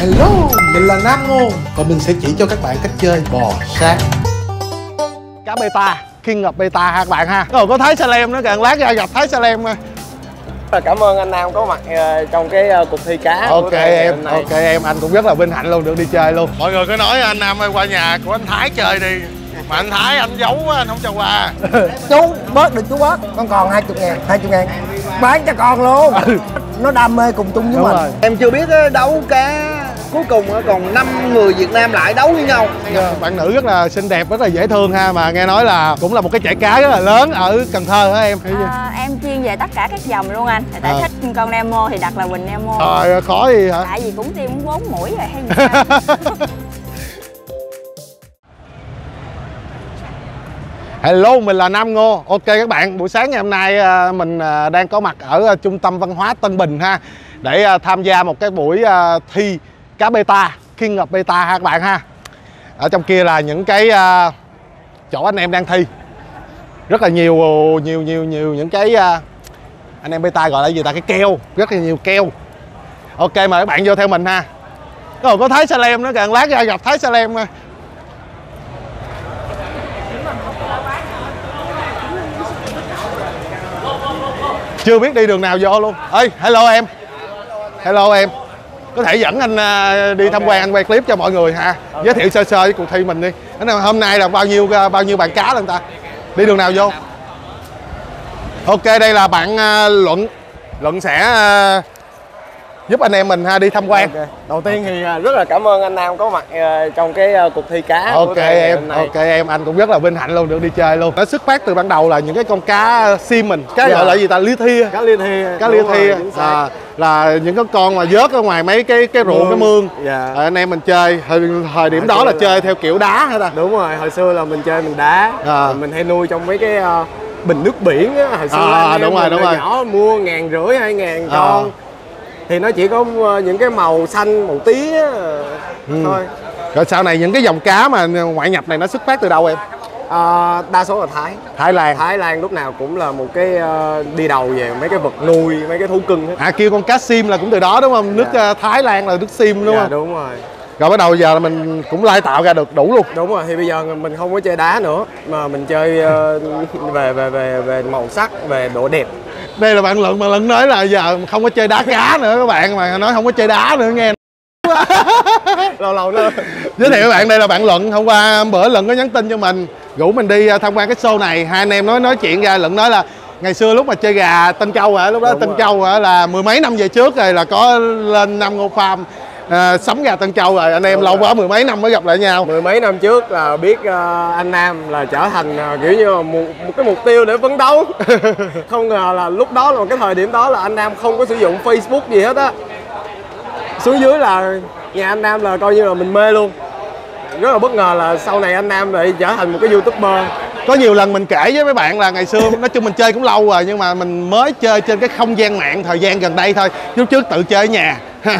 Hello, mình là Nam Ngôn và mình sẽ chỉ cho các bạn cách chơi bò sát. Cá beta King of beta ha các bạn ha. Rồi có Thái Salem nữa kìa lát ra gặp Thái Salem nè cảm ơn anh Nam có mặt ờ, trong cái ờ, cuộc thi cá ok em ok em anh cũng rất là vinh hạnh luôn được đi chơi luôn. Mọi người cứ nói anh Nam ơi qua nhà của anh Thái chơi đi mà anh Thái anh giấu á, anh không cho qua. Chú bớt được chú bớt. Con còn 20 ngàn 20 ngàn. Bán cho con luôn. Nó đam mê cùng chung với đúng mình. rồi. Em chưa biết ờ, đấu cá cuối cùng ờ, còn 5 người Việt Nam lại đấu với nhau. Bạn nữ rất là xinh đẹp rất là dễ thương ha mà nghe nói là cũng là một cái chạy cá rất là lớn ở Cần Thơ hả em? À, em chuyên về tất cả các dòng luôn anh. Tại À. thích con Nemo thì đặt là Quỳnh Nemo. Trời khó gì hả? Tại vì cũng tiêm bốn mũi rồi hay gì Hello, mình là Nam Ngô. Ok các bạn, buổi sáng ngày hôm nay à, mình à, đang có mặt ở à, trung tâm văn hóa Tân Bình ha để tham gia một cái buổi thi cá beta, King of beta ha các bạn ha. Ở trong kia là những cái chỗ anh em đang thi. Rất là nhiều nhiều nhiều nhiều những cái anh em beta gọi là gì ta cái keo, rất là nhiều keo. Ok mời các bạn vô theo mình ha. Rồi có Thái Salem nữa kìa, lát ra gặp Thái Salem chưa biết đi đường nào vô luôn. Ơi hello em. Hello em. Có thể dẫn anh à, đi tham quan anh quay clip cho mọi người ha. Giới thiệu sơ sơ với cuộc thi mình đi. Nào, hôm nay là bao nhiêu à, bao nhiêu bạn cá lên ta? Đi đường nào vô? Ok đây là bạn à, luận. Luận sẽ giúp anh em mình ha đi tham quan Ok. đầu tiên thì ờ, rất là cảm ơn anh Nam có mặt ờ, trong cái ờ, cuộc thi cá ok em ok em anh cũng rất là vinh hạnh luôn được đi chơi luôn nó xuất phát từ ban đầu là những cái con cá sim mình cá Dạ. gọi là gì ta lia thia cá liên thi cá đúng lia rồi, thi chính xác. à, là những cái con mà vớt ở ngoài mấy cái cái ruộng cái mương Dạ. à, anh em mình chơi thời, thời điểm Hồi đó là là- chơi theo kiểu đá hả ta đúng rồi hồi xưa là mình chơi mình đá À. Mình hay nuôi trong mấy cái ờ, bình nước biển á hồi xưa À, đúng rồi, đúng rồi. nhỏ mua ngàn rưỡi hai ngàn À. thì nó chỉ có ờ, những cái màu xanh màu tí á, Ừ. thôi. Rồi sau này những cái dòng cá mà ngoại nhập này nó xuất phát từ đâu em? Ờ, đa số là Thái. Thái Lan. Thái Lan lúc nào cũng là một cái ờ, đi đầu về mấy cái vật nuôi mấy cái thú cưng hết. À kêu con cá sim là cũng từ đó đúng không? Nước Dạ. à, Thái Lan là nước sim đúng Dạ, không? đúng rồi. Rồi bắt đầu giờ là mình cũng lai tạo ra được đủ luôn. Đúng rồi thì bây giờ mình không có chơi đá nữa mà mình chơi ờ, về về về về màu sắc về độ đẹp đây là bạn luận mà luận nói là giờ không có chơi đá cá nữa các bạn mà nói không có chơi đá nữa nghe lâu lâu nó giới thiệu với bạn đây là bạn luận. Hôm qua bữa luận có nhắn tin cho mình rủ mình đi à, tham quan cái show này. Hai anh em nói nói chuyện ra luận nói là ngày xưa lúc mà chơi gà Tân Châu hả? Lúc đó Đúng Tân rồi. Châu hả? Là mười mấy năm về trước rồi là có lên năm ngô farm à, sắm gà Tân Châu rồi anh em Đúng lâu rồi. quá mười mấy năm mới gặp lại nhau. Mười mấy năm trước là biết ờ, anh Nam là trở thành ờ, kiểu như một, một cái mục tiêu để phấn đấu. Không ngờ là lúc đó là cái thời điểm đó là anh Nam không có sử dụng Facebook gì hết á. Xuống dưới là nhà anh Nam là coi như là mình mê luôn. Rất là bất ngờ là sau này anh Nam lại trở thành một cái youtuber. Có nhiều lần mình kể với mấy bạn là ngày xưa nói chung mình chơi cũng lâu rồi nhưng mà mình mới chơi trên cái không gian mạng thời gian gần đây thôi lúc trước tự chơi ở nhà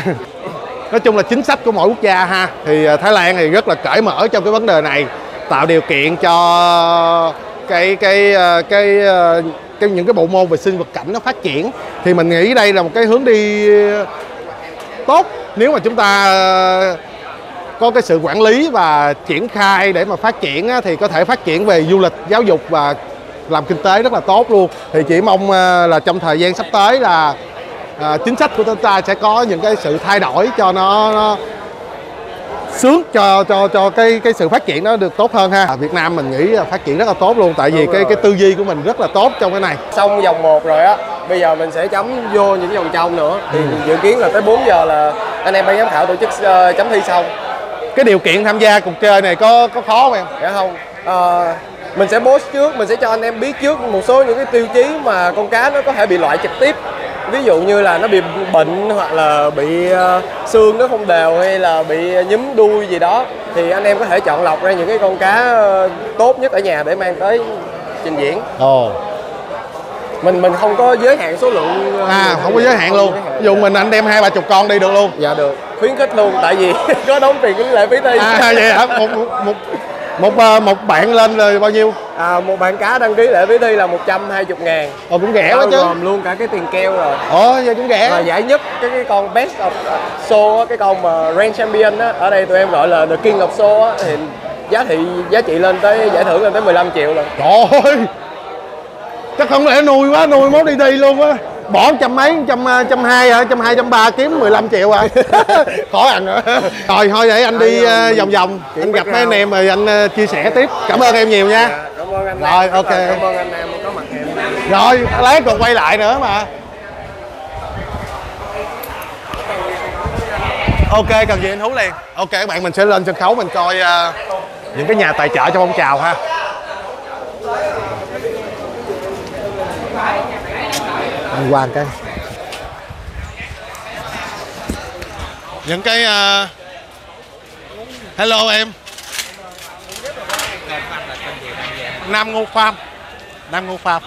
nói chung là chính sách của mỗi quốc gia ha. Thì à, Thái Lan thì rất là cởi mở trong cái vấn đề này tạo điều kiện cho cái cái à, cái, cái cái những cái bộ môn về sinh vật cảnh nó phát triển. Thì mình nghĩ đây là một cái hướng đi tốt nếu mà chúng ta có cái sự quản lý và triển khai để mà phát triển á, thì có thể phát triển về du lịch giáo dục và làm kinh tế rất là tốt luôn. Thì chỉ mong là trong thời gian sắp tới là à, chính sách của chúng ta sẽ có những cái sự thay đổi cho nó, nó sướng cho cho cho cái cái sự phát triển nó được tốt hơn ha. À, Việt Nam mình nghĩ là phát triển rất là tốt luôn tại vì Đúng cái rồi. cái tư duy của mình rất là tốt trong cái này. Xong vòng 1 rồi á bây giờ mình sẽ chấm vô những vòng trong nữa. Thì dự kiến là tới 4 giờ là anh em ban giám khảo tổ chức ờ, chấm thi xong. Cái điều kiện tham gia cuộc chơi này có có khó không em? Dạ không. Ờ, mình sẽ post trước mình sẽ cho anh em biết trước một số những cái tiêu chí mà con cá nó có thể bị loại trực tiếp ví dụ như là nó bị bệnh hoặc là bị ờ, xương nó không đều hay là bị nhúm đuôi gì đó thì anh em có thể chọn lọc ra những cái con cá ờ, tốt nhất ở nhà để mang tới trình diễn. Ồ. Mình mình không có giới hạn số lượng ờ, à không có giới hạn luôn. ví dụ mình anh đem hai ba chục con đi được luôn. Dạ được. Khuyến khích luôn tại vì có đóng tiền cái lệ phí thi. À vậy hả? Một, một, một một à, một bạn lên rồi bao nhiêu? À, một bạn cá đăng ký lễ với thi là 120 ngàn. Ồ cũng rẻ quá chứ. gồm luôn cả cái tiền keo rồi. Ồ giờ cũng và rẻ giải nhất cái, cái con best of show cái con mà Grand Champion á ở đây tụi em gọi là the king of show á thì giá trị giá trị lên tới giải thưởng lên tới 15 triệu rồi. Trời ơi chắc không lẽ nuôi quá nuôi mốt đi đi luôn á bỏ trăm mấy trăm à, trăm hai hả? Trăm hai trăm ba kiếm 15 triệu à khó ăn nữa. Rồi thôi để anh đi à, vòng vòng. anh gặp mấy anh em rồi anh à, chia sẻ tiếp. Cảm ơn em nhiều nha. Dạ, cảm ơn anh Rồi, ok. cảm ơn anh Nam có mặt em. Rồi lát còn quay lại nữa mà. Ok cần gì anh hú liền. Ok các bạn mình sẽ lên sân khấu mình coi à, những cái nhà tài trợ trong phong trào ha anh quan cái. Những cái uh... hello em. Nam Ngô Farm Nam Ngô Farm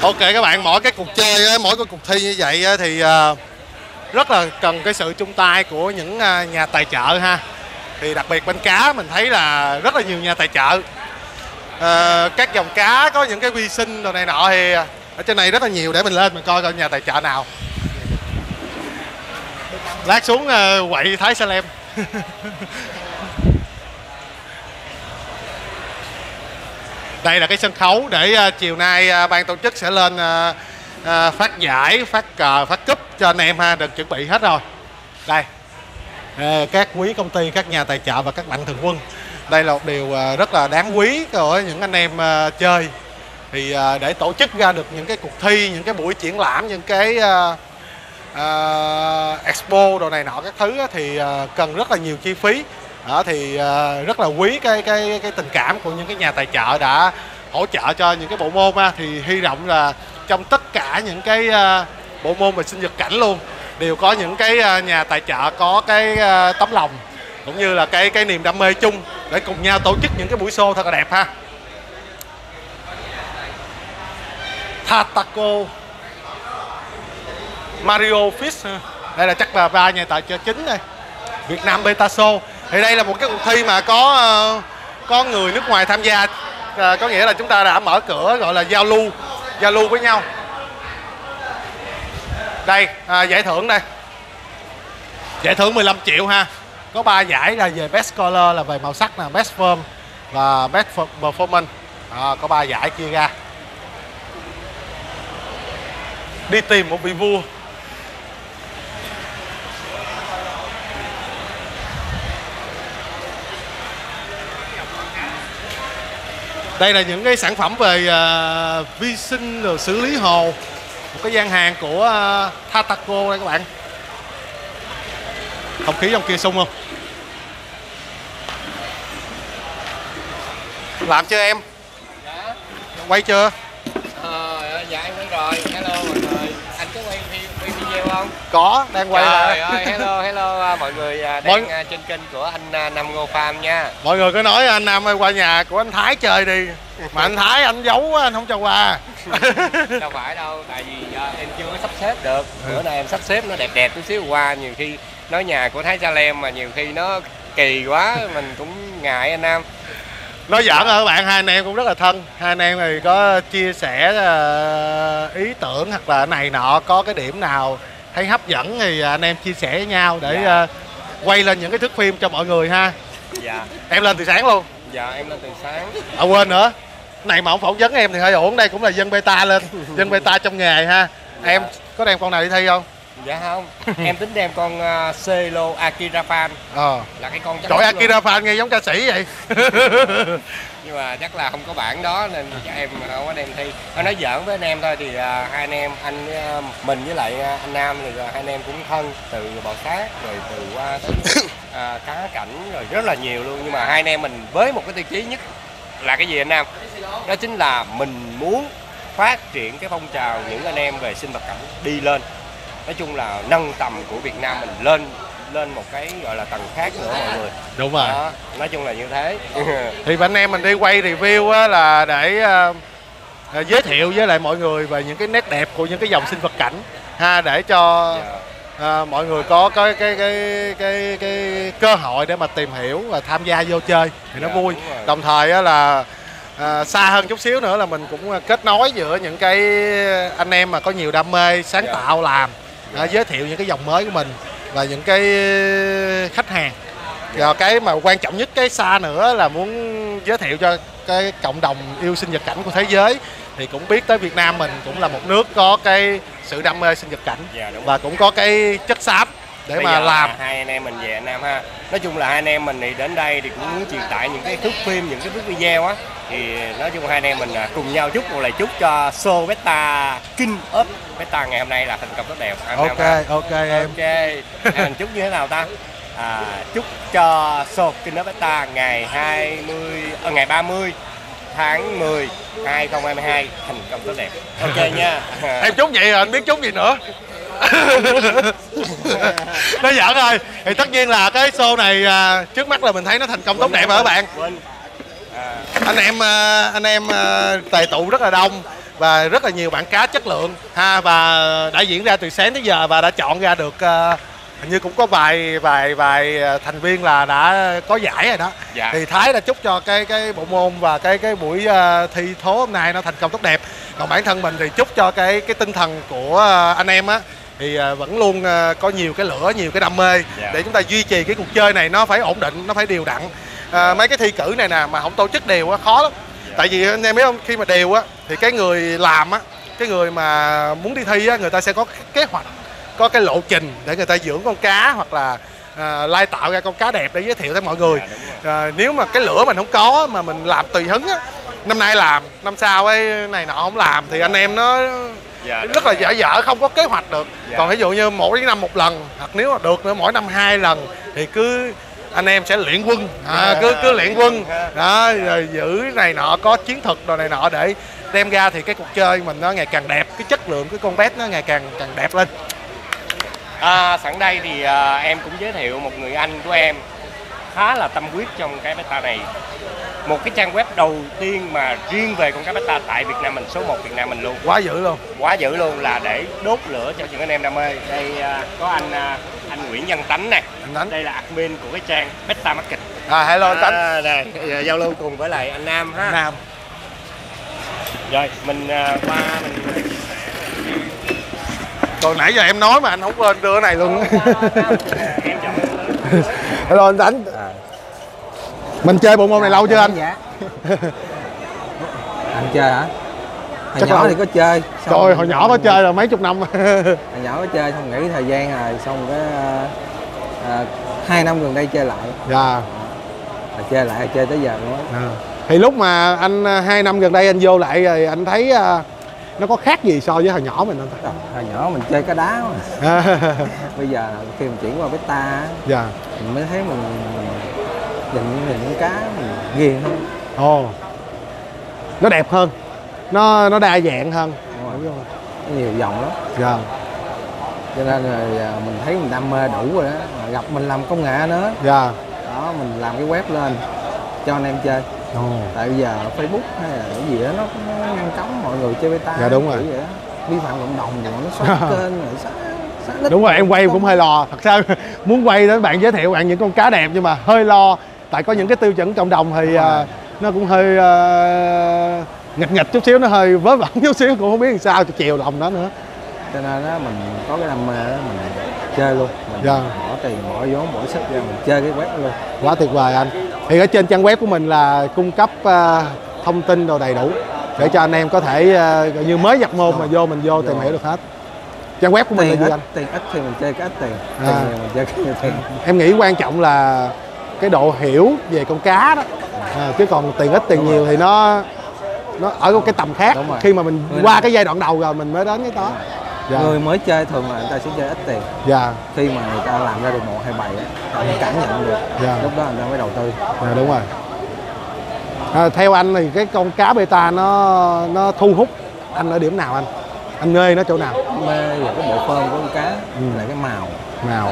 Ok các bạn, mỗi cái cuộc chơi, mỗi cái cuộc thi như vậy thì à, rất là cần cái sự chung tay của những à, nhà tài trợ ha. Thì đặc biệt bên cá mình thấy là rất là nhiều nhà tài trợ. Ờ, Các dòng cá có những cái vi sinh đồ này nọ thì ở trên này rất là nhiều để mình lên mình coi coi nhà tài trợ nào. Lát xuống uh, quậy Thái Salem. Đây là cái sân khấu để uh, chiều nay uh, ban tổ chức sẽ lên uh, uh, phát giải phát cờ phát cúp cho anh em ha được chuẩn bị hết rồi. Đây. Uh, các quý công ty các nhà tài trợ và các mạnh thường quân đây là một điều à, rất là đáng quý của những anh em à, chơi. Thì à, để tổ chức ra được những cái cuộc thi những cái buổi triển lãm những cái uh, expo đồ này nọ các thứ thì cần rất là nhiều chi phí. Đó thì rất là quý cái cái cái tình cảm của những cái nhà tài trợ đã hỗ trợ cho những cái bộ môn ha. thì hy vọng là trong tất cả những cái bộ môn về sinh vật cảnh luôn đều có những cái nhà tài trợ có cái tấm lòng cũng như là cái cái niềm đam mê chung để cùng nhau tổ chức những cái buổi show thật là đẹp ha. Tatako Mario Fish đây là chắc là ba nhà tài trợ chính đây. Việt Nam Beta Show. Thì đây là một cái cuộc thi mà có ờ, có người nước ngoài tham gia. À, có nghĩa là chúng ta đã mở cửa gọi là giao lưu giao lưu với nhau. Đây à, giải thưởng đây. Giải thưởng 15 triệu ha có ba giải là về best color là về màu sắc là best form và best performance. À, có ba giải chia ra. Đi tìm một vị vua. Đây là những cái sản phẩm về uh, vi sinh rồi xử lý hồ. Một cái gian hàng của à, uh, Tatako đây các bạn. Không khí trong kia sung không? Làm chưa em quay chưa Ờ, dạ em quay rồi. Hello mọi người. Anh có quay, vi- quay video không? có đang quay Trời là ơi, hello, hello à, mọi người à, Mọi- đang à, trên kênh của anh Nam Ngô Farm nha. mọi người có nói anh nam ơi qua nhà của anh thái chơi đi mà anh thái anh giấu quá, anh không cho qua Đâu phải đâu, tại vì em chưa có sắp xếp được. Bữa nay em sắp xếp nó đẹp đẹp chút xíu qua nhiều khi nói nhà của Thái Sa Lem mà nhiều khi nó kỳ quá mình cũng ngại anh Nam. Nói giỡn rồi các bạn? Hai anh em cũng rất là thân. Hai anh em thì có chia sẻ ờ, ý tưởng hoặc là này nọ có cái điểm nào thấy hấp dẫn thì anh em chia sẻ với nhau để Dạ. ờ, quay lên những cái thước phim cho mọi người ha. Dạ, em lên từ sáng luôn. Dạ em lên từ sáng. à quên nữa. Này mà không phỏng vấn em thì hơi ổn đây cũng là dân beta lên dân beta trong nghề ha. Em có đem con nào đi thi không Dạ không, em tính đem con uh, Celo Akira Fan. Ờ. Là cái con trời nhất luôn. Akira fan nghe giống ca sĩ vậy. Nhưng mà chắc là không có bản đó nên chắc em không có đem thi. À, nói giỡn với anh em thôi thì à, hai anh em anh à, mình với lại à, anh Nam thì là hai anh em cũng thân từ bò sát rồi từ qua tới à, cá cảnh rồi rất là nhiều luôn. Nhưng mà hai anh em mình với một cái tiêu chí nhất là cái gì anh Nam? Đó chính là mình muốn phát triển cái phong trào những anh em về sinh vật cảnh đi lên nói chung là nâng tầm của Việt Nam mình lên lên một cái gọi là tầng khác nữa mọi người. Đúng rồi. Đó, nói chung là như thế. Thì anh em mình đi quay review á, là để ờ, giới thiệu với lại mọi người về những cái nét đẹp của những cái dòng sinh vật cảnh. Ha để cho à, mọi người có cái cái cái cái cái cơ hội để mà tìm hiểu và tham gia vô chơi thì nó Dạ, vui. đồng thời á là à, xa hơn chút xíu nữa là mình cũng kết nối giữa những cái anh em mà có nhiều đam mê sáng Dạ. tạo làm à, giới thiệu những cái dòng mới của mình và những cái khách hàng. Và cái mà quan trọng nhất cái xa nữa là muốn giới thiệu cho cái cộng đồng yêu sinh vật cảnh của thế giới thì cũng biết tới Việt Nam mình cũng là một nước có cái sự đam mê sinh vật cảnh Dạ, và cũng có cái chất xám để Bây mà giờ làm. là hai anh em mình về Anh Nam ha. Nói chung là hai anh em mình thì đến đây thì cũng muốn truyền tải những cái thước phim những cái thước video á. Thì nói chung hai anh em mình à, cùng nhau chúc một lời chúc cho show beta King of beta ngày hôm nay là thành công tốt đẹp. Anh ok ok em. Ok. Hai mình chúc như thế nào ta? À, chúc cho show King of beta ngày 20 ờ, ngày 30 tháng 10 2022 thành công tốt đẹp. Ok nha. Em chúc vậy rồi anh biết chúc gì nữa nói giỡn thôi thì tất nhiên là cái show này à, trước mắt là mình thấy nó thành công tốt đẹp rồi các bạn. À, anh em à, anh em à, tề tụ rất là đông và rất là nhiều bạn cá chất lượng ha và đã diễn ra từ sáng tới giờ và đã chọn ra được à, hình như cũng có vài vài vài à, thành viên là đã có giải rồi đó Dạ. thì thái đã chúc cho cái cái bộ môn và cái cái buổi à, thi thố hôm nay nó thành công tốt đẹp còn bản thân mình thì chúc cho cái cái tinh thần của à, anh em á thì à, vẫn luôn à, có nhiều cái lửa nhiều cái đam mê Dạ. để chúng ta duy trì cái cuộc chơi này. Nó phải ổn định nó phải đều đặn. À, mấy cái thi cử này nè mà không tổ chức đều á khó lắm. Tại vì anh em biết không khi mà đều á thì cái người làm á cái người mà muốn đi thi á người ta sẽ có kế hoạch có cái lộ trình để người ta dưỡng con cá hoặc là à, lai tạo ra con cá đẹp để giới thiệu tới mọi người. Dạ, à, nếu mà cái lửa mình không có mà mình làm tùy hứng á năm nay làm năm sau ấy này nọ không làm thì anh em nó dạ, rất là dở dở không có kế hoạch được. Dạ. còn ví dụ như mỗi năm một lần hoặc nếu mà được nữa mỗi năm hai lần thì cứ anh em sẽ luyện quân. À, cứ cứ luyện quân. Đó rồi giữ này nọ có chiến thuật đồ này nọ để đem ra thì cái cuộc chơi mình nó ngày càng đẹp cái chất lượng cái con bet nó ngày càng càng đẹp lên. À, sẵn đây thì à, em cũng giới thiệu một người anh của em khá là tâm huyết trong cái beta này. Một cái trang web đầu tiên mà riêng về con cá beta tại Việt Nam mình số 1 Việt Nam mình luôn. Quá dữ luôn. Quá dữ luôn là để đốt lửa cho những anh em đam mê. Đây à, có anh à, anh Nguyễn Văn Tánh này Anh Tánh. đây là admin của cái trang beta market. À hello anh tánh. à, đây giờ giao lưu cùng với lại anh Nam ha. Nam. Rồi mình à, qua mình còn nãy giờ em nói mà anh không quên đưa cái này luôn. Em chọn hello anh tánh mình chơi bộ môn này lâu chưa anh Dạ. anh chơi hả? Hồi Chắc nhỏ lâu. thì có chơi. xong trời hồi nhỏ có chơi rồi mấy chục năm Hồi nhỏ có chơi xong nghỉ thời gian rồi xong cái à, à, hai năm gần đây chơi lại. dạ Rồi chơi lại chơi tới giờ nữa. À. Thì lúc mà anh à, hai năm gần đây anh vô lại rồi anh thấy à, nó có khác gì so với hồi nhỏ mình không ta? Hồi nhỏ mình chơi cá đá mà. Bây giờ khi mình chuyển qua beta dạ. mình mới thấy mình nhìn nhìn con cá mình ghiền hơn. Ồ. Nó đẹp hơn. Nó nó đa dạng hơn. Đúng rồi. Đúng không? Nó nhiều dòng lắm. Dạ. Cho nên là mình thấy mình đam mê đủ rồi đó. Gặp mình làm công nghệ nữa. Dạ. Đó mình làm cái web lên cho anh em chơi. Ồ. tại bây giờ Facebook hay là cái gì đó nó, nó ngăn cấm mọi người chơi beta Dạ, đúng rồi. vậy đó. vi phạm cộng đồng rồi nó xóa kênh rồi xóa Đúng rồi, em quay cũng hơi lo. Thật ra muốn quay đến bạn giới thiệu bạn những con cá đẹp nhưng mà hơi lo tại có những cái tiêu chuẩn cộng đồng thì à, nó cũng hơi à, nghịch nghịch chút xíu nó hơi vớ vẩn chút xíu cũng không biết làm sao chiều lòng đó nữa. cho nên đó mình có cái đam mê đó mình chơi luôn mình Dạ. bỏ tiền bỏ vốn bỏ sức ra mình chơi cái web đó luôn quá tuyệt vời anh thì ở trên trang web của mình là cung cấp à, thông tin đồ đầy đủ để cho anh em có thể à, gọi như mới nhập môn mà vô mình vô tìm hiểu được hết. Trang web của mình là tiền gì ít anh? tiền ít thì mình chơi cái ít tiền. À. tiền nhiều mình chơi cái nhiều tiền. Em nghĩ quan trọng là cái độ hiểu về con cá đó. À, chứ còn tiền ít tiền nhiều thì nó nó ở cái tầm khác. Đúng rồi. khi mà mình qua cái giai đoạn đầu rồi mình mới đến cái đó dạ người mới chơi thường là người ta sẽ chơi ít tiền dạ khi mà người ta làm ra được một hai bài á họ mới cảm nhận được Dạ. lúc đó người ta mới đầu tư dạ đúng rồi à, theo anh thì cái con cá beta nó nó thu hút anh ở điểm nào anh anh mê nó chỗ nào mê về cái bộ phơm của con cá Ừ. là cái màu nào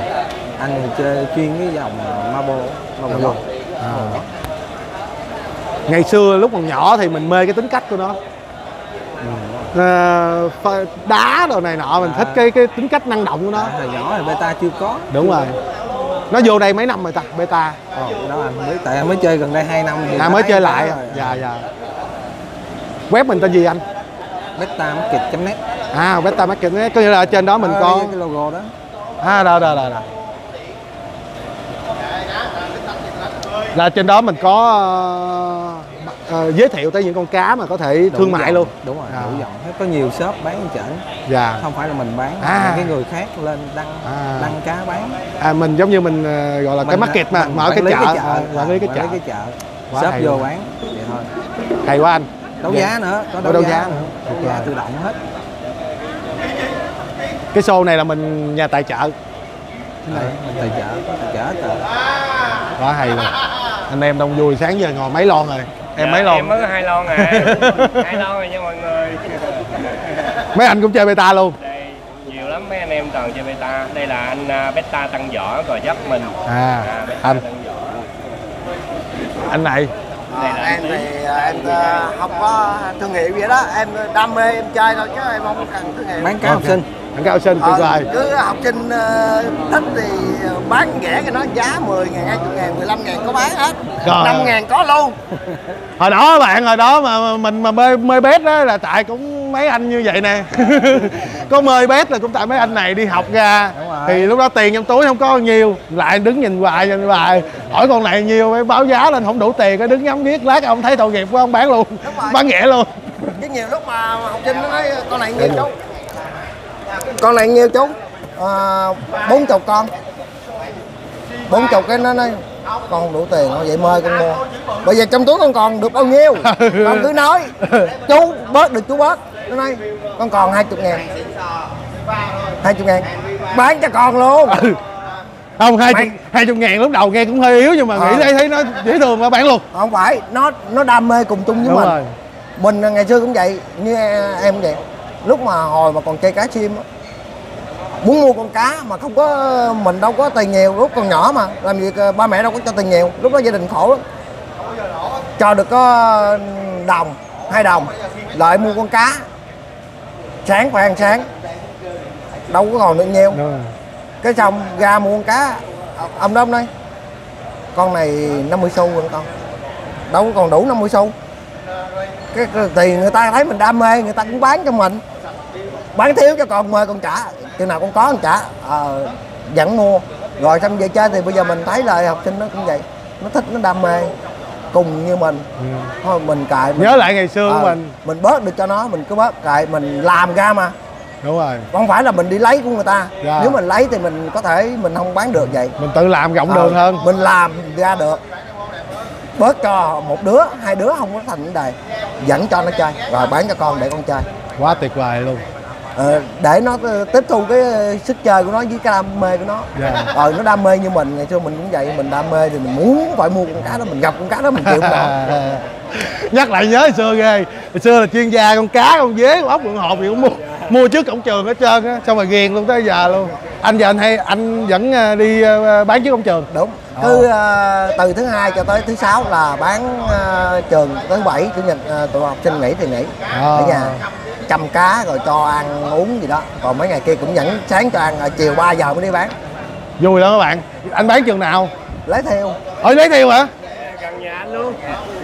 anh thì chơi chuyên cái dòng marble marble Marble. đỏ. À. Marble đỏ. ngày xưa lúc còn nhỏ thì mình mê cái tính cách của nó Ừ, ờ, pha- đá đồ này nọ mình thích cái cái tính cách năng động của nó. Hồi nhỏ thì beta chưa có. Đúng rồi. Nó vô đây mấy năm rồi ta beta Ồ, đó anh mới tại anh mới chơi gần đây 2 năm thì à mới chơi lại rồi. dạ dạ. Web mình tên gì anh? Beta market net. À beta market có nghĩa là trên đó mình có cái logo đó. À đâu đâu đâu đâu là trên đó mình có ờ, ờ, giới thiệu tới những con cá mà có thể Đủ thương mại dòng. luôn. đúng rồi À. đủ dòng hết có nhiều shop bán trên dạ. Không phải là mình bán À. mà cái người khác lên đăng À. đăng cá bán. À mình giống như mình ờ, gọi là cái Mình- market mà mình mở cái quản lý chợ, chợ. à, quản lý cái chợ. cái chợ. Quá shop vô bán vậy thôi. Hay quá anh. Đấu Dạ. giá nữa có đấu, đấu giá, giá. nữa. Đấu giá tự động hết. Cái show này là mình nhà tài trợ. Đấy, mình tài trợ tài trợ quá hay luôn. Anh em đông vui sáng giờ ngồi mấy lon rồi em mấy lon Em mới có hai lon à. hai lon rồi nha mọi người. mấy anh cũng chơi beta luôn. Đây nhiều lắm mấy anh em toàn chơi beta. Đây là anh à, beta tăng võ cò dấp mình. à À, anh. anh này. Là em thì à, em à, không có thương hiệu vậy đó. Em đam mê em chơi thôi chứ em không cần thương hiệu. Bán cá học sinh anh cao sinh tuyệt Ờ, vời. cứ học sinh ờ, thích thì bán rẻ cái nó giá 10 ngàn, 20 ngàn, 15 ngàn có bán hết. Trời 5 ơi. ngàn có luôn. Hồi đó bạn hồi đó mà mình mà mê mê bét đó là tại cũng mấy anh như vậy nè. Có mê bét là cũng tại mấy anh này đi học ra. Thì lúc đó tiền trong túi không có nhiêu lại đứng nhìn hoài nhìn hoài. Hỏi con này nhiêu mới báo giá lên không đủ tiền cái đứng ngắm biết lát ông thấy tội nghiệp quá ông bán luôn. Bán rẻ luôn. Chứ nhiều lúc mà học sinh nó nói con này nhiêu chú con này nhiêu chú. À, bốn chục con. Bốn chục cái nó nói con không đủ tiền vậy mời con mua. Bây giờ trong túi con còn được bao nhiêu? Con cứ nói. Chú bớt được chú bớt. Nó nói con còn hai chục ngàn. Hai chục ngàn. Bán cho con luôn. Không hai chục hai chục ngàn lúc đầu nghe cũng hơi yếu nhưng mà Ờ. nghĩ thấy thấy nó dễ thương mà bán luôn. Không phải nó nó đam mê cùng chung với đúng mình. rồi. Mình ngày xưa cũng vậy như em cũng vậy lúc mà hồi mà còn chơi cá chim á, muốn mua con cá mà không có mình đâu có tiền nhiều lúc còn nhỏ mà làm việc ờ, ba mẹ đâu có cho tiền nhiều lúc đó gia đình khổ lắm. Cho được có đồng hai đồng lợi mua con cá. Sáng phải ăn sáng đâu có còn được nhiều. Cái xong ra mua con cá ông đó ông nói con này 50 xu rồi con đâu có còn đủ 50 xu. Cái, cái tiền người ta thấy mình đam mê người ta cũng bán cho mình bán thiếu cho con mời con trả. Chừng nào con có con trả. Ờ vẫn mua. Rồi xong về chơi thì bây giờ mình thấy là học sinh nó cũng vậy. Nó thích nó đam mê. Cùng như mình. Thôi mình cài mình, nhớ lại ngày xưa của ờ, mình. mình bớt được cho nó mình cứ bớt. Cài mình làm ra mà. Đúng rồi. Không phải là mình đi lấy của người ta. Dạ. nếu mình lấy thì mình có thể mình không bán được vậy. Mình tự làm rộng Ờ, đường hơn. mình làm ra được. Bớt cho một đứa hai đứa không có thành vấn đề. Dẫn cho nó chơi. Rồi bán cho con để con chơi. Quá tuyệt vời luôn Ờ, để nó ờ, tiếp thu cái ờ, sức chơi của nó với cái đam mê của nó. Dạ. rồi nó đam mê như mình ngày xưa mình cũng vậy mình đam mê thì mình muốn phải mua con cá đó mình gặp con cá đó mình chịu không nhắc lại nhớ hồi xưa ghê. Hồi xưa là chuyên gia con cá con dế con ốc con hộp gì cũng mua mua trước cổng trường hết trơn á xong rồi ghiền luôn tới giờ luôn. Anh giờ anh hay anh vẫn đi bán trước cổng trường? Đúng. Cứ ờ, từ thứ hai cho tới thứ sáu là bán ờ, trường tới bảy chủ nhật ờ, tụi học sinh nghỉ thì nghỉ ở nhà chăm cá rồi cho ăn uống gì đó. Còn mấy ngày kia cũng vẫn sáng cho ăn rồi chiều 3 giờ mới đi bán. Vui lắm các bạn. Anh bán trường nào? Lấy theo. Ơi lấy thiêu hả? Gần nhà anh luôn.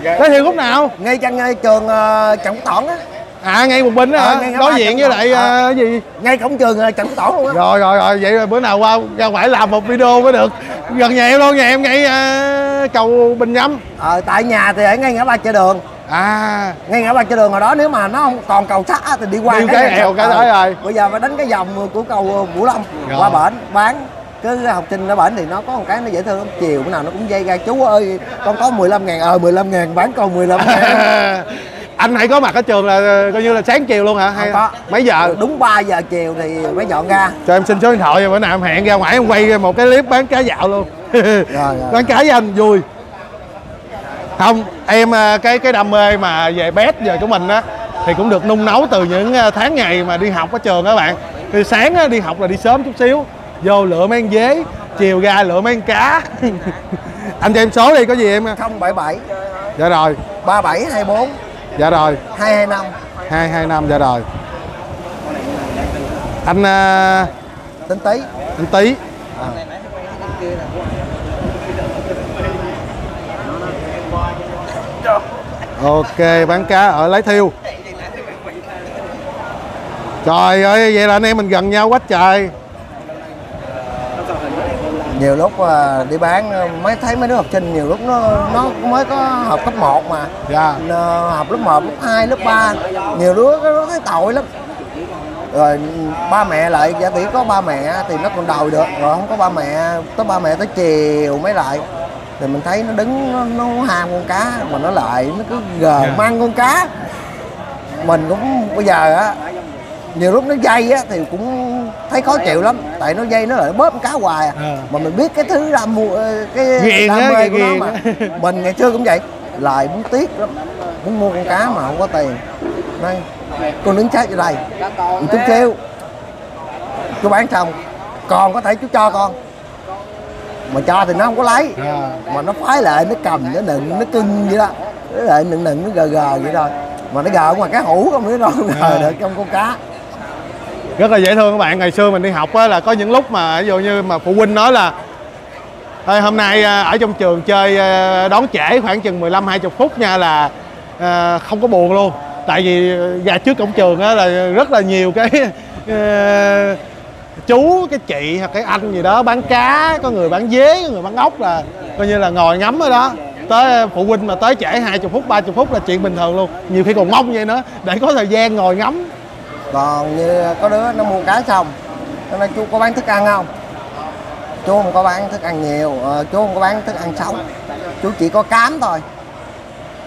lấy thiêu lúc nào? Ngay chân ngay trường uh, trọng tỏn á. À ngay một bên đó Ờ, hả? đối diện với lại ờ, cái gì? Ngay cổng trường uh, trọng tỏn luôn á. Rồi rồi rồi vậy rồi bữa nào qua ra ngoài làm một video mới được. Gần nhà em luôn nhà em ngay ờ, cầu bình nhâm. Ờ, tại nhà thì ở ngay ngã ba chợ đường à. Ngay ngã ba chợ đường hồi đó nếu mà nó không còn cầu sắt thì đi qua Đi cái eo cái Ờ, đó rồi. bây giờ phải đánh cái vòng của cầu ờ, Vũ Long Rồi. qua bển bán cứ học sinh nó bển thì nó có một cái nó dễ thương lắm. Chiều bữa nào nó cũng dây ra chú ơi con có 15 ngàn ờ 15 ngàn bán con 15 ngàn. Anh hãy có mặt ở trường là ờ, coi như là sáng chiều luôn hả? Hay có. mấy giờ? Đúng 3 giờ chiều thì mới dọn ra. Cho em xin số điện thoại rồi bữa nào em hẹn ra ngoài em quay một cái clip bán cá dạo luôn. Rồi. bán cá với anh vui không em ờ, cái cái đam mê mà về bét giờ của mình á thì cũng được nung nấu từ những ờ, tháng ngày mà đi học ở trường các bạn. Thì sáng á, đi học là đi sớm chút xíu vô lựa mấy con dế chiều ra lựa mấy con cá. Anh cho em số đi có gì em? 077 dạ rồi. 3724 dạ rồi. 225 hai hai năm dạ rồi. Anh à, tính tí anh tí ok bán cá ở lấy thiêu. Trời ơi vậy là anh em mình gần nhau quá trời. Nhiều lúc à, đi bán à, mới thấy mấy đứa học sinh nhiều lúc nó nó mới có học cấp 1 mà. Dạ. Nó học lớp 1, lớp 2, lớp 3 nhiều đứa nó thấy tội lắm. Rồi ba mẹ lại giả tỷ có ba mẹ thì nó còn đòi được rồi không có ba mẹ tới ba mẹ tới chiều mới lại thì mình thấy nó đứng nó, nó ham con cá mà nó lại nó cứ gờ Dạ. mang con cá. Mình cũng bây giờ á nhiều lúc nó dây á thì cũng thấy khó chịu lắm. Tại nó dây nó lại bóp cá hoài à. Ờ. mà mình biết cái thứ đam cái Ghiền đam mê của nó mà. Mình ngày xưa cũng vậy. Lại muốn tiếc lắm. Muốn mua con cá mà không có tiền. Đây. Con đứng chết ở đây. Chút xíu. Chú bán xong. Còn có thể chú cho con mà cho thì nó không có lấy À. mà nó phái lại nó cầm nó nựng nó cưng vậy đó nó lại nựng nựng nó gờ gờ vậy thôi mà nó gờ ngoài cái hũ không biết đâu gờ À. được trong con cá rất là dễ thương các bạn ngày xưa mình đi học á là có những lúc mà ví dụ như mà phụ huynh nói là Thôi hôm nay à, ở trong trường chơi à, đón trễ khoảng chừng 15 20 phút nha là à, không có buồn luôn. Tại vì ra trước cổng trường á là rất là nhiều cái à, chú, cái chị hoặc cái anh gì đó bán cá, có người bán dế, có người bán ốc là coi như là ngồi ngắm ở đó. Tới ờ, phụ huynh mà tới trễ 20 phút, 30 phút là chuyện bình thường luôn. Nhiều khi còn mong vậy nữa để có thời gian ngồi ngắm. còn như có đứa nó mua cá xong nó nói chú có bán thức ăn không chú không có bán thức ăn nhiều ờ, chú không có bán thức ăn sống chú chỉ có cám thôi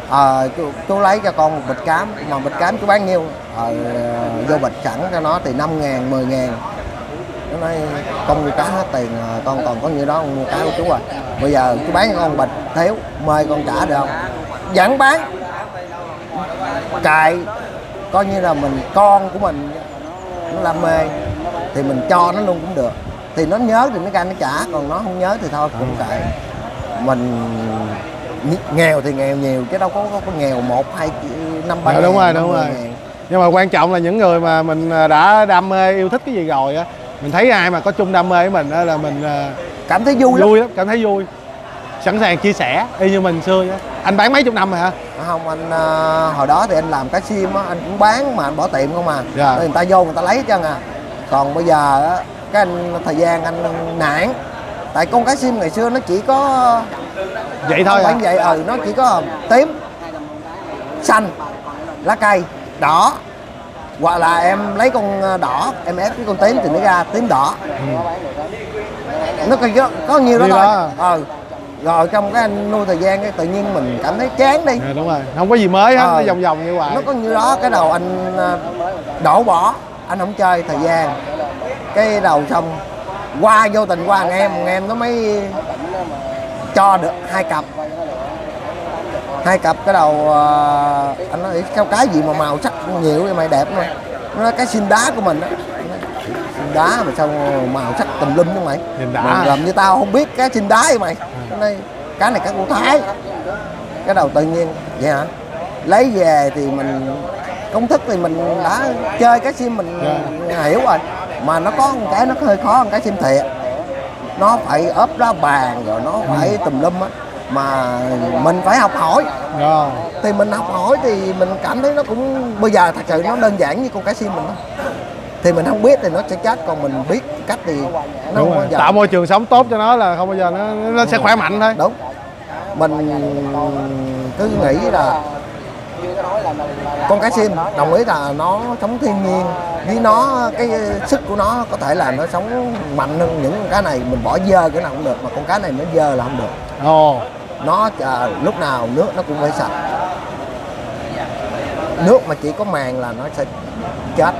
ờ chú, chú lấy cho con một bịch cám mà bịch cám chú bán nhiêu ờ, vô bịch sẵn cho nó thì 5 ngàn 10 ngàn nói con mua cá hết tiền à, con còn có nhiêu đó con mua cá của chú rồi bây giờ chú bán con bịch thiếu mời con trả được. Không vẫn bán. Cài coi như là mình con của mình nó đam mê thì mình cho nó luôn cũng được. Thì nó nhớ thì nó ra nó trả còn nó không nhớ thì thôi cũng kệ mình nghèo thì nghèo nhiều chứ đâu có có, có nghèo một hai năm ba Dạ, đúng rồi, đúng rồi. nhưng mà quan trọng là những người mà mình à, đã đam mê yêu thích cái gì rồi á mình thấy ai mà có chung đam mê với mình á là mình à, cảm thấy vui lắm. vui lắm cảm thấy vui. Sẵn sàng chia sẻ y như mình xưa á anh bán mấy chục năm rồi hả? Không anh ờ, hồi đó thì anh làm cá sim á anh cũng bán mà anh bỏ tiệm không à. Dạ. Người ta vô người ta lấy trơn à. Còn bây giờ á cái anh thời gian anh nản. Tại con cá sim ngày xưa nó chỉ có vậy thôi không à? vậy ừ nó chỉ có tím xanh lá cây đỏ hoặc là em lấy con ờ, đỏ em ép cái con tím thì nó ra tím đỏ. Nó có, có, nhiều đó Nhiêu thôi. đó ừ. Rồi trong cái anh nuôi thời gian cái tự nhiên mình cảm thấy chán đi. Dạ, đúng rồi. Không có gì mới hết Ờ. nó vòng vòng như vậy nó có như đó cái đầu anh ờ, đổ bỏ. Anh không chơi thời gian. Cái đầu xong qua vô tình qua thằng em thằng em nó mới cho được hai cặp hai cặp cái đầu ờ, anh nói cái cái gì mà màu sắc nhiều vậy mày đẹp mà nó nói cái xin đá của mình á. Xin đá mà sao màu sắc tùm lum chứ mày? Xin đá. Mà làm như tao không biết cái xin đá vậy mày. Nó nói cái này cái của thái. Cái đầu tự nhiên vậy hả? Lấy về thì mình công thức thì mình đã chơi cái sim mình hiểu rồi mà nó có một cái nó hơi khó một cái sim thiệt. Nó phải ốp ra bàn rồi nó phải tùm lum á mà mình phải học hỏi. Rồi. Thì mình học hỏi thì mình cảm thấy nó cũng bây giờ thật sự nó đơn giản như con cá sim mình đó. Thì mình không biết thì nó sẽ chết còn mình biết cách thì nó đúng không giờ. Tạo môi trường sống tốt cho nó là không bao giờ nó nó sẽ khỏe mạnh thôi. Đúng. Mình cứ nghĩ là con cá sim đồng ý là nó sống thiên nhiên. Với nó cái sức của nó có thể là nó sống mạnh hơn những con cá này. Mình bỏ dơ cái nào cũng được mà con cá này nó dơ là không được. Ồ nó à, lúc nào nước nó cũng phải sạch. Nước mà chỉ có màng là nó sẽ chết.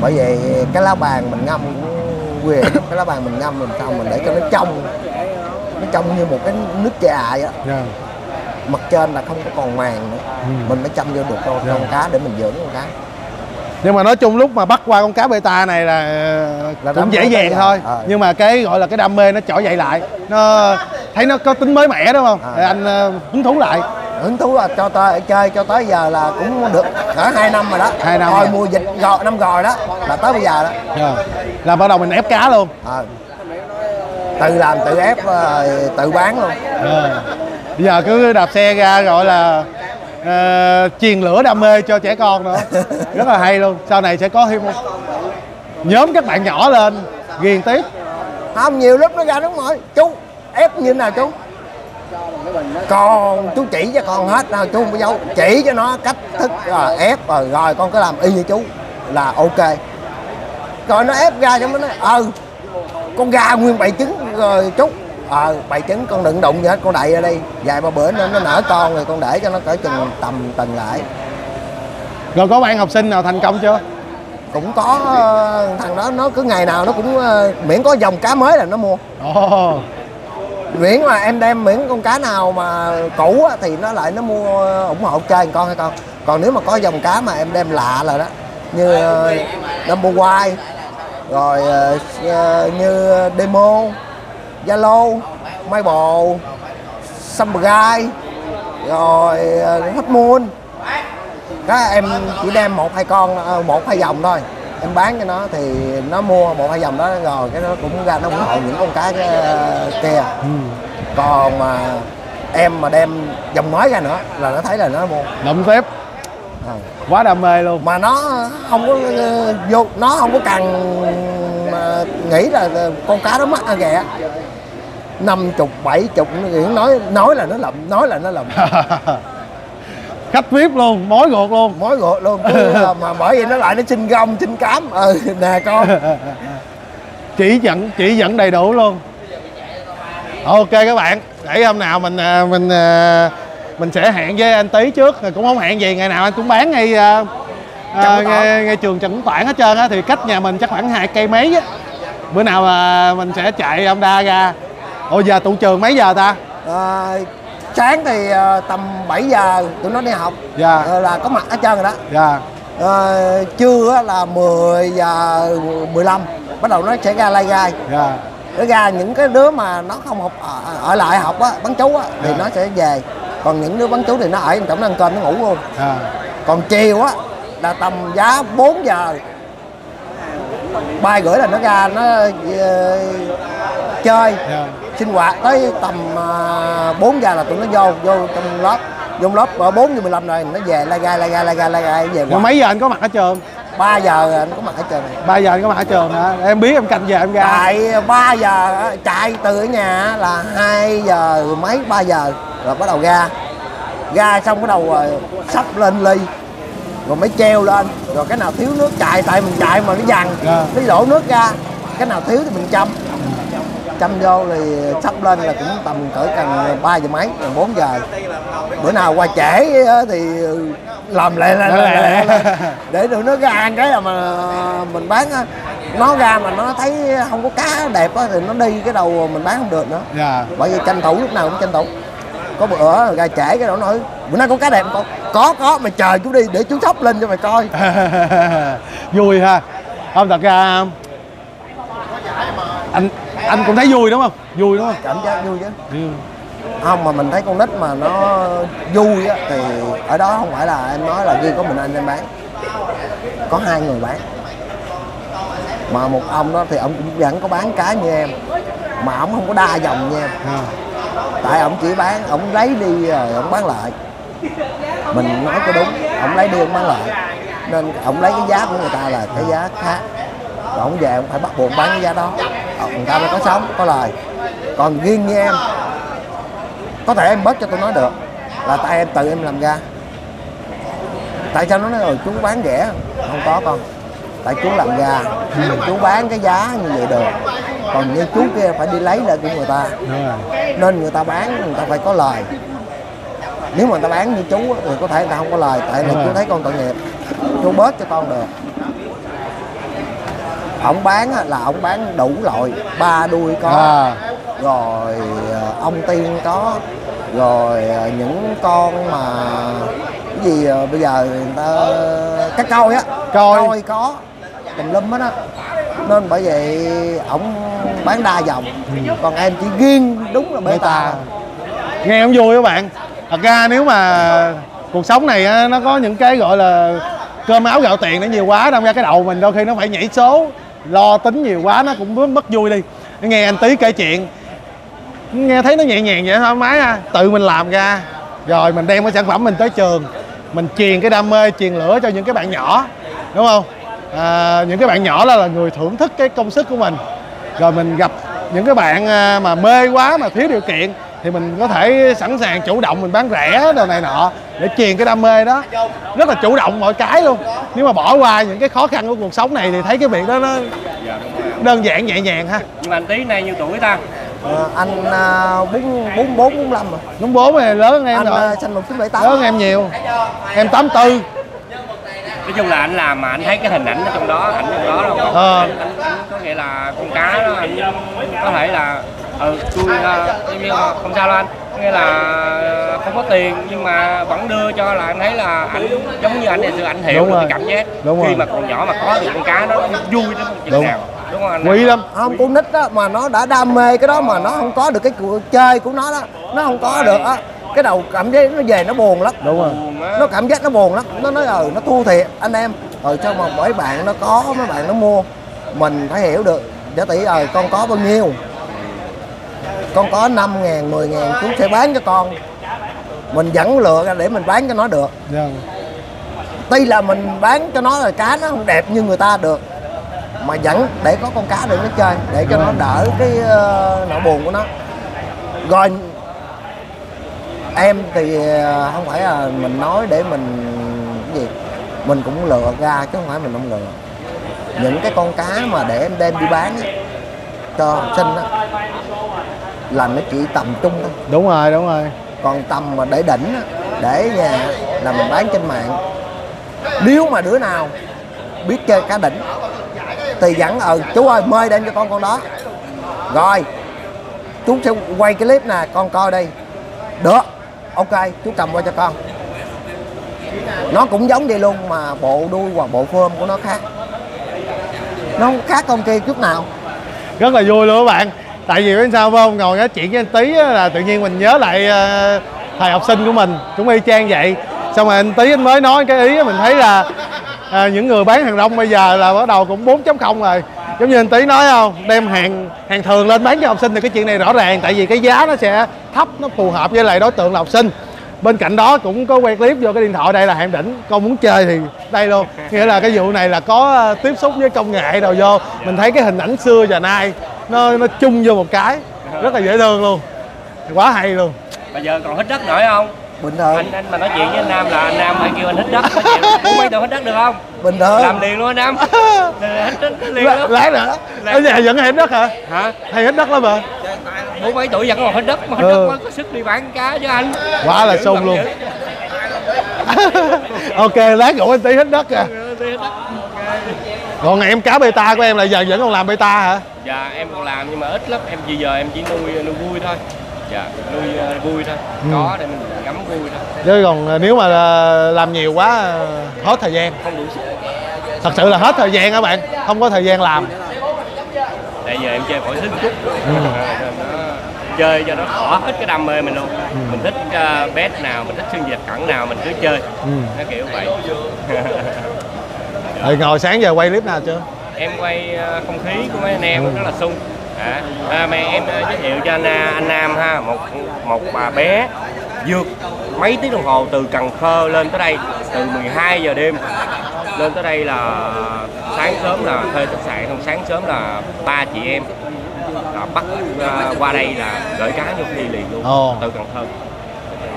Bởi vậy cái lá bàn mình ngâm cũng quyền. Cái lá bàn mình ngâm mình xong mình để cho nó trong. Nó trong như một cái nước trà vậy á. Dạ. mặt trên là không có còn màng nữa. Ừ. mình mới chăm vô được con, Dạ. con cá để mình dưỡng con cá nhưng mà nói chung lúc mà bắt qua con cá beta này là, Là cũng dễ dàng thôi. Ờ. nhưng mà cái gọi là cái đam mê nó trỗi dậy lại nó thấy nó có tính mới mẻ đúng không À. Thì anh ờ, hứng thú lại hứng thú là cho tới chơi cho tới giờ là cũng được cỡ hai năm rồi đó Hai năm rồi mùa dịch gò, năm rồi đó là tới bây giờ đó Dạ. là bắt đầu mình ép cá luôn Ờ. tự làm tự ép tự bán luôn Ờ. bây giờ cứ đạp xe ra gọi là truyền lửa đam mê cho trẻ con nữa. Rất là hay luôn. Sau này sẽ có thêm một nhóm các bạn nhỏ lên. Ghiền tiếp. Không nhiều lúc nó ra nó hỏi chú ép như thế nào chú? Con chú chỉ cho con hết. Nào chú không có giấu. Chỉ cho nó cách thức rồi ép rồi rồi con cứ làm y như chú là ok. Rồi nó ép ra cho nó nói ừ con gà nguyên bảy trứng rồi chú ờ bảy trứng con đừng đụng gì hết con đậy ra đi. Vài ba bữa nó, nó nở con rồi con để cho nó cỡ chừng tầm tuần lại. Rồi có bạn học sinh nào thành công chưa? Cũng có ờ, thằng đó nó cứ ngày nào nó cũng ờ, miễn có dòng cá mới là nó mua. Ồ. Miễn mà em đem miễn con cá nào mà cũ á, thì nó lại nó mua ờ, ủng hộ chơi con hay con. Còn nếu mà có dòng cá mà em đem lạ rồi đó như number white rồi như demo zalo Maple Summer Guy rồi uh, Hot Moon. Các em chỉ đem một hai con ờ, một hai dòng thôi. Em bán cho nó thì nó mua một hai dòng đó rồi cái nó cũng ra nó ủng hộ những con cá ờ, kia. Còn mà em mà đem dòng mới ra nữa là nó thấy là nó mua. Động tiếp Ờ. quá đam mê luôn. Mà nó không có ờ, vô nó không có cần mà nghĩ là con cá đó mắc à ghẹ năm chục bảy chục nó nói nói là nó lầm nói là nó lầm. Khách vip luôn mối ruột luôn. Mối gột luôn Cứ, mà bởi vì nó lại nó xin gông xin cám. Ừ nè con. Chỉ dẫn chỉ dẫn đầy đủ luôn. Ok các bạn để hôm nào mình à, mình à, mình sẽ hẹn với anh tí trước. Cũng không hẹn gì ngày nào anh cũng bán ngay à, ngay, ngay trường Trần Toản hết trơn á. Thì cách nhà mình chắc khoảng hai cây mấy á. Bữa nào mà mình sẽ chạy ông đa ra ồ giờ tụ trường mấy giờ ta? Ờ, sáng thì ờ, tầm 7 giờ tụi nó đi học. Dạ. Ờ, là có mặt hết trơn rồi đó. Dạ. Ờ, trưa á là 10 giờ 15 bắt đầu nó sẽ ra lai gai. Dạ. Nó ra những cái đứa mà nó không học ở, ở lại học á bán chú á thì Dạ. nó sẽ về. Còn những đứa bán chú thì nó ở trong nó ăn cơm nó ngủ luôn. Dạ. Còn chiều á là tầm giá 4 giờ ba rưỡi là nó ra nó chơi. Dạ. Sinh hoạt tới tầm à, 4 giờ là tụi nó vô vô trong lớp vô lớp ở 4 giờ 15 rồi nó về lai gai lai gai lai gai lai gai về mấy giờ anh có mặt ở trường? 3 giờ anh có mặt ở trường. Này 3 giờ anh có mặt ở trường hả? Em biết em canh giờ em ra. Tại 3 giờ chạy từ ở nhà là 2 giờ mấy 3 giờ rồi bắt đầu ra. Ra xong bắt đầu rồi sắp lên ly rồi mới treo lên. Rồi cái nào thiếu nước chạy tại mình chạy mà nó dằn. Dạ. nó đổ nước ra cái nào thiếu thì mình chăm chăm vô thì sắp lên là cũng tầm cỡ cần 3 giờ mấy gần 4 giờ. Bữa nào qua trễ thì làm lại lại lại, lại, lại. để tụi nó ra ăn cái là mà mình bán á, nó ra mà nó thấy không có cá đẹp á thì nó đi cái đầu mình bán không được nữa. Dạ. Bởi vì tranh thủ lúc nào cũng tranh thủ. Có bữa ra trễ cái đó nói bữa nay có cá đẹp không? Có có mày chờ chú đi để chú sóc lên cho mày coi. Vui ha. Không thật ra anh anh cũng thấy vui đúng không? Vui đúng không? Cảm giác vui chứ. Ừ. không mà mình thấy con nít mà nó vui á thì ở đó không phải là em nói là riêng có mình anh em bán. Có hai người bán. Mà một ông đó thì ông cũng vẫn có bán cá như em mà ông không có đa dòng nha. Em À. tại ông chỉ bán ông lấy đi rồi ông bán lại. Mình nói có đúng ông lấy đi ông bán lại. Nên ông lấy cái giá của người ta là cái giá khác. Rồi ông về ông phải bắt buộc bán cái giá đó người ta mới có sống có lời. Còn riêng như em có thể em bớt cho tôi nói được là tại em tự em làm ra. Tại sao nó nói rồi chú bán rẻ không có con. Tại chú làm ra chú bán cái giá như vậy được. Còn như chú kia phải đi lấy lại của người ta. Nên người ta bán người ta phải có lời. Nếu mà người ta bán như chú thì có thể người ta không có lời tại Đúng chú thấy con tội nghiệp. Chú bớt cho con được ông bán á, là ông bán đủ loại ba đuôi có. À. Rồi ờ, ông tiên có. Rồi ờ, những con mà cái gì ờ, bây giờ người ta cá coi á. Coi. có. Tùm lum hết á. Nên bởi vậy ổng bán đa dòng. Còn em chỉ riêng đúng là beta beta nghe không vui các bạn. Thật ra nếu mà cuộc sống này á, nó có những cái gọi là cơm áo gạo tiền nó nhiều quá đâm ra cái đầu mình đôi khi nó phải nhảy số lo tính nhiều quá nó cũng mất vui đi. Nghe anh tí kể chuyện. Nghe thấy nó nhẹ nhàng vậy thoải mái à tự mình làm ra. Rồi mình đem cái sản phẩm mình tới trường. Mình truyền cái đam mê truyền lửa cho những cái bạn nhỏ đúng không? À, những cái bạn nhỏ đó là người thưởng thức cái công sức của mình. Rồi mình gặp những cái bạn à, mà mê quá mà thiếu điều kiện thì mình có thể sẵn sàng chủ động mình bán rẻ đồ này nọ để truyền cái đam mê đó. Rất là chủ động mọi cái luôn. Nếu mà bỏ qua những cái khó khăn của cuộc sống này thì thấy cái việc đó nó đơn giản nhẹ nhàng ha. Nhưng mà anh tí nay nhiêu tuổi ta? Ờ, anh à, bốn bốn bốn bốn năm rồi. Đúng bố mày lớn hơn em anh rồi. à, sinh một chín bảy tám. Lớn hơn em nhiều. Em 84 nói chung là anh làm mà anh thấy cái hình ảnh ở trong đó ảnh trong đó đâu. Ờ. anh, anh, anh có nghĩa là con cá đó anh có thể là ừ tôi uh, giống như là không sao đâu anh. Nghĩa là ờ, không có tiền nhưng mà vẫn đưa cho là anh thấy là anh giống như anh ngày xưa anh hiểu Đúng được rồi. cái cảm giác. Đúng khi rồi. mà còn nhỏ mà có được con cá đó nó vui đến một chừng Đúng. nào. Đúng không anh? Quý lắm. Không con nít đó mà nó đã đam mê cái đó mà nó không có được cái cuộc chơi của nó đó. Nó không có được á. Cái đầu cảm giác nó về nó buồn lắm. Đúng rồi. Nó cảm giác nó buồn lắm. Nó nói ờ nó thua thiệt anh em. Ờ sao mà mấy bạn nó có mấy bạn nó mua mình phải hiểu được. Giả tỷ ờ con có bao nhiêu con có 5 ngàn 10 ngàn chú sẽ bán cho con. Mình vẫn lựa ra để mình bán cho nó được. Dạ. tuy là mình bán cho nó là cá nó không đẹp như người ta được mà vẫn để có con cá để nó chơi để cho nó đỡ cái uh, nỗi buồn của nó. Rồi em thì ờ, không phải là mình nói để mình cái gì mình cũng lựa ra chứ không phải mình không lựa những cái con cá mà để em đem đi bán á, cho học sinh á là nó chỉ tầm trung thôi. Đúng rồi đúng rồi. Còn tầm mà để đỉnh á, để nhà là mình bán trên mạng. Nếu mà đứa nào biết chơi cá đỉnh thì dẫn ờ chú ơi mời đem cho con con đó. Rồi chú sẽ quay cái clip nè con coi đi. Được ok chú cầm qua cho con. Nó cũng giống vậy luôn mà bộ đuôi hoặc bộ phơm của nó khác. Nó không khác con kia chút nào. Rất là vui luôn các bạn tại vì biết sao không? Ngồi nói chuyện với anh tí là tự nhiên mình nhớ lại thời thầy học sinh của mình cũng y chang vậy. Xong rồi anh tí anh mới nói cái ý mình thấy là à, những người bán hàng rong bây giờ là bắt đầu cũng 4.0 rồi. Giống như anh tí nói không? Đem hàng hàng thường lên bán cho học sinh thì cái chuyện này rõ ràng tại vì cái giá nó sẽ thấp nó phù hợp với lại đối tượng là học sinh. Bên cạnh đó cũng có quay clip vô cái điện thoại đây là hàng đỉnh con muốn chơi thì đây luôn. Nghĩa là cái vụ này là có ờ, tiếp xúc với công nghệ đầu vô. Mình thấy cái hình ảnh xưa và nay nó nó chung vô một cái. Rất là dễ thương luôn. Quá hay luôn. Bây giờ còn hít đất nổi không? Bình thường. Anh anh mà nói chuyện với anh Nam là anh Nam phải kêu anh hít đất. Nói chuyện muốn mấy tụi hít đất được không? Bình thường. Làm liền luôn anh Nam. Hít đất liền luôn. lát nữa. Ở nhà vẫn hay hít đất hả? Hả? Hay hít đất lắm mà bốn mấy tuổi vẫn còn hít đất mà hít Ừ. đất mới có sức đi bán cá chứ anh. Quá là sung luôn. ok lát rủ anh tí hít đất à còn ngày em cá beta của em là giờ vẫn còn làm beta hả? Dạ em còn làm nhưng mà ít lắm. Em chỉ giờ em chỉ nuôi nuôi vui thôi. Dạ nuôi ờ, vui thôi. Có để mình ngắm vui thôi. Chứ còn ờ, nếu mà ờ, làm nhiều quá hết thời gian. Không đủ sức. Thật sự là hết thời gian các bạn. Không có thời gian làm. Tại giờ em chơi khỏi sức chút. Nó chơi cho nó khỏi hết cái đam mê mình luôn. Mình thích uh, bet nào mình thích xương dệt cẳng nào mình cứ chơi. Nó kiểu vậy rồi ngồi sáng giờ quay clip nào chưa? Em quay ờ, không khí của mấy anh em rất là sung. À, à, mà em ờ, giới thiệu cho anh à, anh Nam ha một một bà bé vượt mấy tiếng đồng hồ từ Cần Thơ lên tới đây từ 12 giờ đêm. Lên tới đây là sáng sớm là thuê khách sạn xong sáng sớm là ba chị em. Là bắt qua đây là gửi cá vô đi liền luôn Ồ. từ Cần Thơ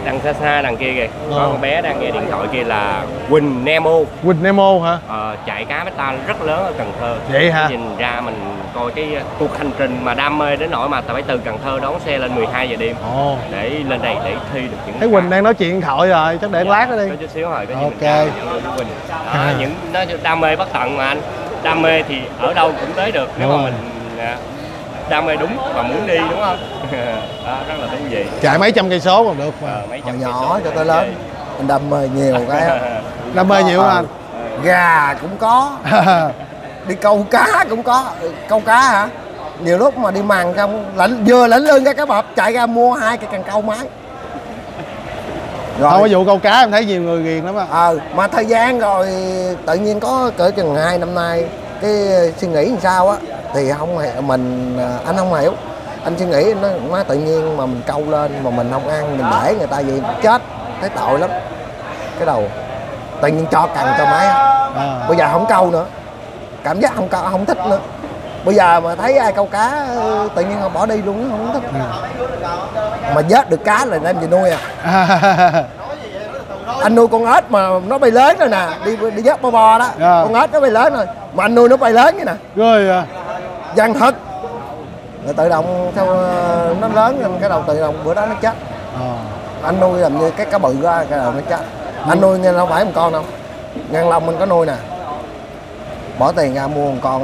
đằng xa xa đằng kia kìa có Ồ. con bé đang nghe điện thoại kia là Quỳnh Nemo Quỳnh Nemo hả Ờ, chạy cá beta rất lớn ở Cần Thơ Vậy hả? nhìn ra mình coi cái uh, cuộc hành trình mà đam mê đến nỗi mà ta phải từ Cần Thơ đón xe lên 12 giờ đêm ồ để lên đây để thi được những thấy Quỳnh đang nói chuyện điện thoại rồi chắc để anh lát đó đi có chút xíu rồi có gì Ok. Quỳnh đó, À. những nó đam mê bất tận mà anh đam mê thì ở đâu cũng tới được nếu Đúng mà rồi. mình à, đam mê đúng và muốn đi đúng không? Đó, rất là thú vị. Chạy mấy trăm cây số còn được mà. Ờ, mấy trăm cây nhỏ số cho tới lớn anh đam mê nhiều cái đam mê nhiều anh? Gà cũng có. Đi câu cá cũng có. Ừ, câu cá hả? Nhiều lúc mà đi màng trong lãnh vừa lãnh lương ra cá bập chạy ra mua hai cái cần câu máy Rồi. không có vụ câu cá em thấy nhiều người ghiền lắm á. Ờ mà thời gian rồi tự nhiên có cỡ chừng hai năm nay cái suy nghĩ làm sao á thì không mình à, anh không hiểu. Anh suy nghĩ nó, nó tự nhiên mà mình câu lên mà mình không ăn mình để người ta vậy chết thấy tội lắm. Cái đầu tự nhiên cho cần cho máy à. bây giờ không câu nữa cảm giác không câu không thích nữa. Bây giờ mà thấy ai câu cá ừ, tự nhiên họ bỏ đi luôn không thích. Mà vớt được cá là đem về nuôi à anh nuôi con ếch mà nó bay lớn rồi nè đi đi vớt bo bo đó. Dạ. con ếch nó bay lớn rồi mà anh nuôi nó bay lớn vậy nè. Rồi à. dân thật rồi tự động theo ờ, nó lớn rồi cái đầu tự động bữa đó nó chết Ờ. anh nuôi làm như cái cá bự ra cái đầu nó chết anh nuôi nghe đâu phải một con đâu. Ngàn long mình có nuôi nè. Bỏ tiền ra mua một con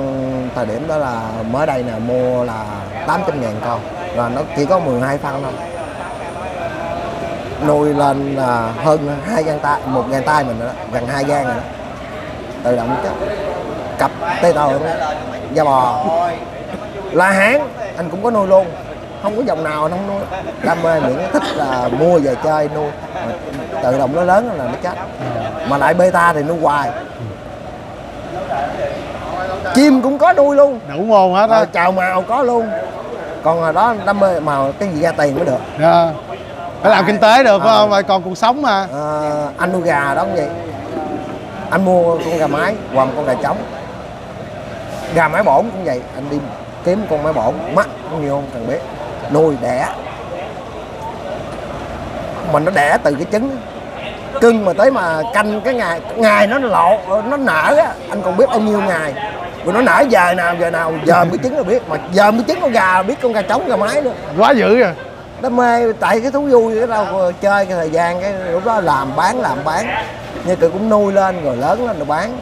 thời điểm đó là mới đây nè mua là 800 ngàn con. Rồi nó chỉ có 12 phân thôi nuôi lên là hơn hai gan tay một gan tay mình đó gần hai gan rồi đó. Tự động chết cặp tê tàu da bò. La hán anh cũng có nuôi luôn. Không có dòng nào anh không nuôi. Đam mê miễn thích là mua về chơi nuôi. Mà tự động nó lớn là nó chết mà lại beta thì nuôi hoài. Chim cũng có nuôi luôn. Đủ môn hết á. Ờ, chào màu có luôn. Còn hồi đó đam mê màu cái gì ra tiền mới được. Dạ. Phải làm kinh tế được phải Ờ. không còn cuộc sống mà. Ờ, anh nuôi gà đó cũng vậy anh mua con gà mái hoặc con gà trống. Gà mái bổn cũng vậy anh đi kiếm con mái bổn mắt bao nhiêu không cần biết. Nuôi đẻ. Mình nó đẻ từ cái trứng. Cưng mà tới mà canh cái ngày ngày nó lộ nó nở á anh còn biết bao nhiêu ngày. Rồi nó nở giờ nào giờ nào giờ mới trứng là biết. Mà giờ mới trứng con gà biết con gà trống gà mái nữa quá dữ rồi đam mê tại cái thú vui cái đâu chơi cái thời gian cái lúc đó làm bán làm bán. Như cứ cũng nuôi lên rồi lớn lên rồi bán.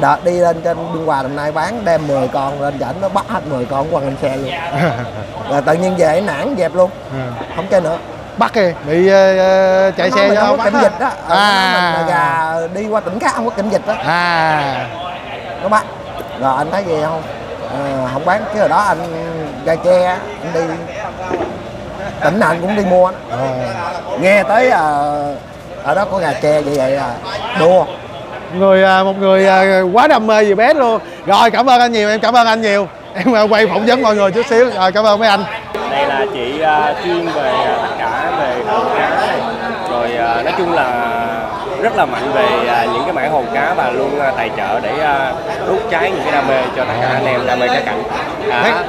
Đợt đi lên trên biên hòa đồng nai bán đem 10 con lên dẫn nó bắt hết 10 con quăng lên xe luôn. Rồi tự nhiên về nản dẹp luôn. Không chơi nữa. Bắt kìa bị ờ, chạy Nó xe cho không có kiểm dịch đó Ờ, nó nói mình là à gà đi qua tỉnh khác không có kiểm dịch đó à. Nó bắt. Rồi anh thấy gì không? Ờ, không bán. Cái hồi đó anh ra tre anh đi tỉnh nào anh cũng đi mua Ờ. nghe tới ờ, ở đó có gà tre vậy vậy là đua. Người à, một người à, quá đam mê về bé luôn. Rồi cảm ơn anh nhiều em cảm ơn anh nhiều. Em à, quay phỏng vấn mọi người chút xíu. Rồi cảm ơn mấy anh. Đây là chị à, chuyên về à, tất cả về hồ cá. Rồi à, nói chung là rất là mạnh về à, những cái mảng hồ cá và luôn à, tài trợ để à, đốt cháy những cái đam mê cho tất cả anh em đam mê cá cảnh. À,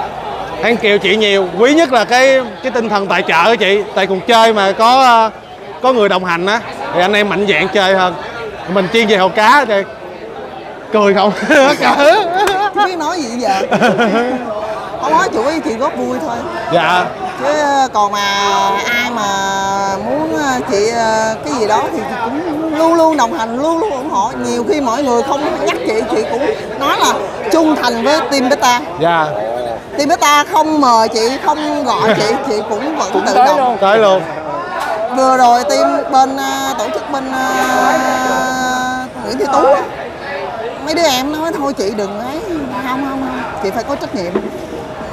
thank you chị nhiều. Quý nhất là cái cái tinh thần tài trợ của chị. Tại cùng chơi mà có à, có người đồng hành á thì anh em mạnh dạn chơi hơn. Mình chuyên về hồ cá thì cười không? Không biết nói gì giờ Không nói chủ ý thì góp vui thôi. Dạ. Chứ còn mà ai mà muốn ờ, chị ờ, cái gì đó thì chị cũng luôn luôn đồng hành, luôn luôn ủng hộ. Nhiều khi mọi người không nhắc chị, chị cũng nói là trung thành với team Beta. Dạ Team Beta không mời chị, không gọi chị, chị cũng vẫn tự tới động. luôn. tới luôn. Vừa rồi team bên ờ, tổ chức bên ờ, Nguyễn Thị Tú á, mấy đứa em nói thôi chị đừng ấy. Không không không. Chị phải có trách nhiệm.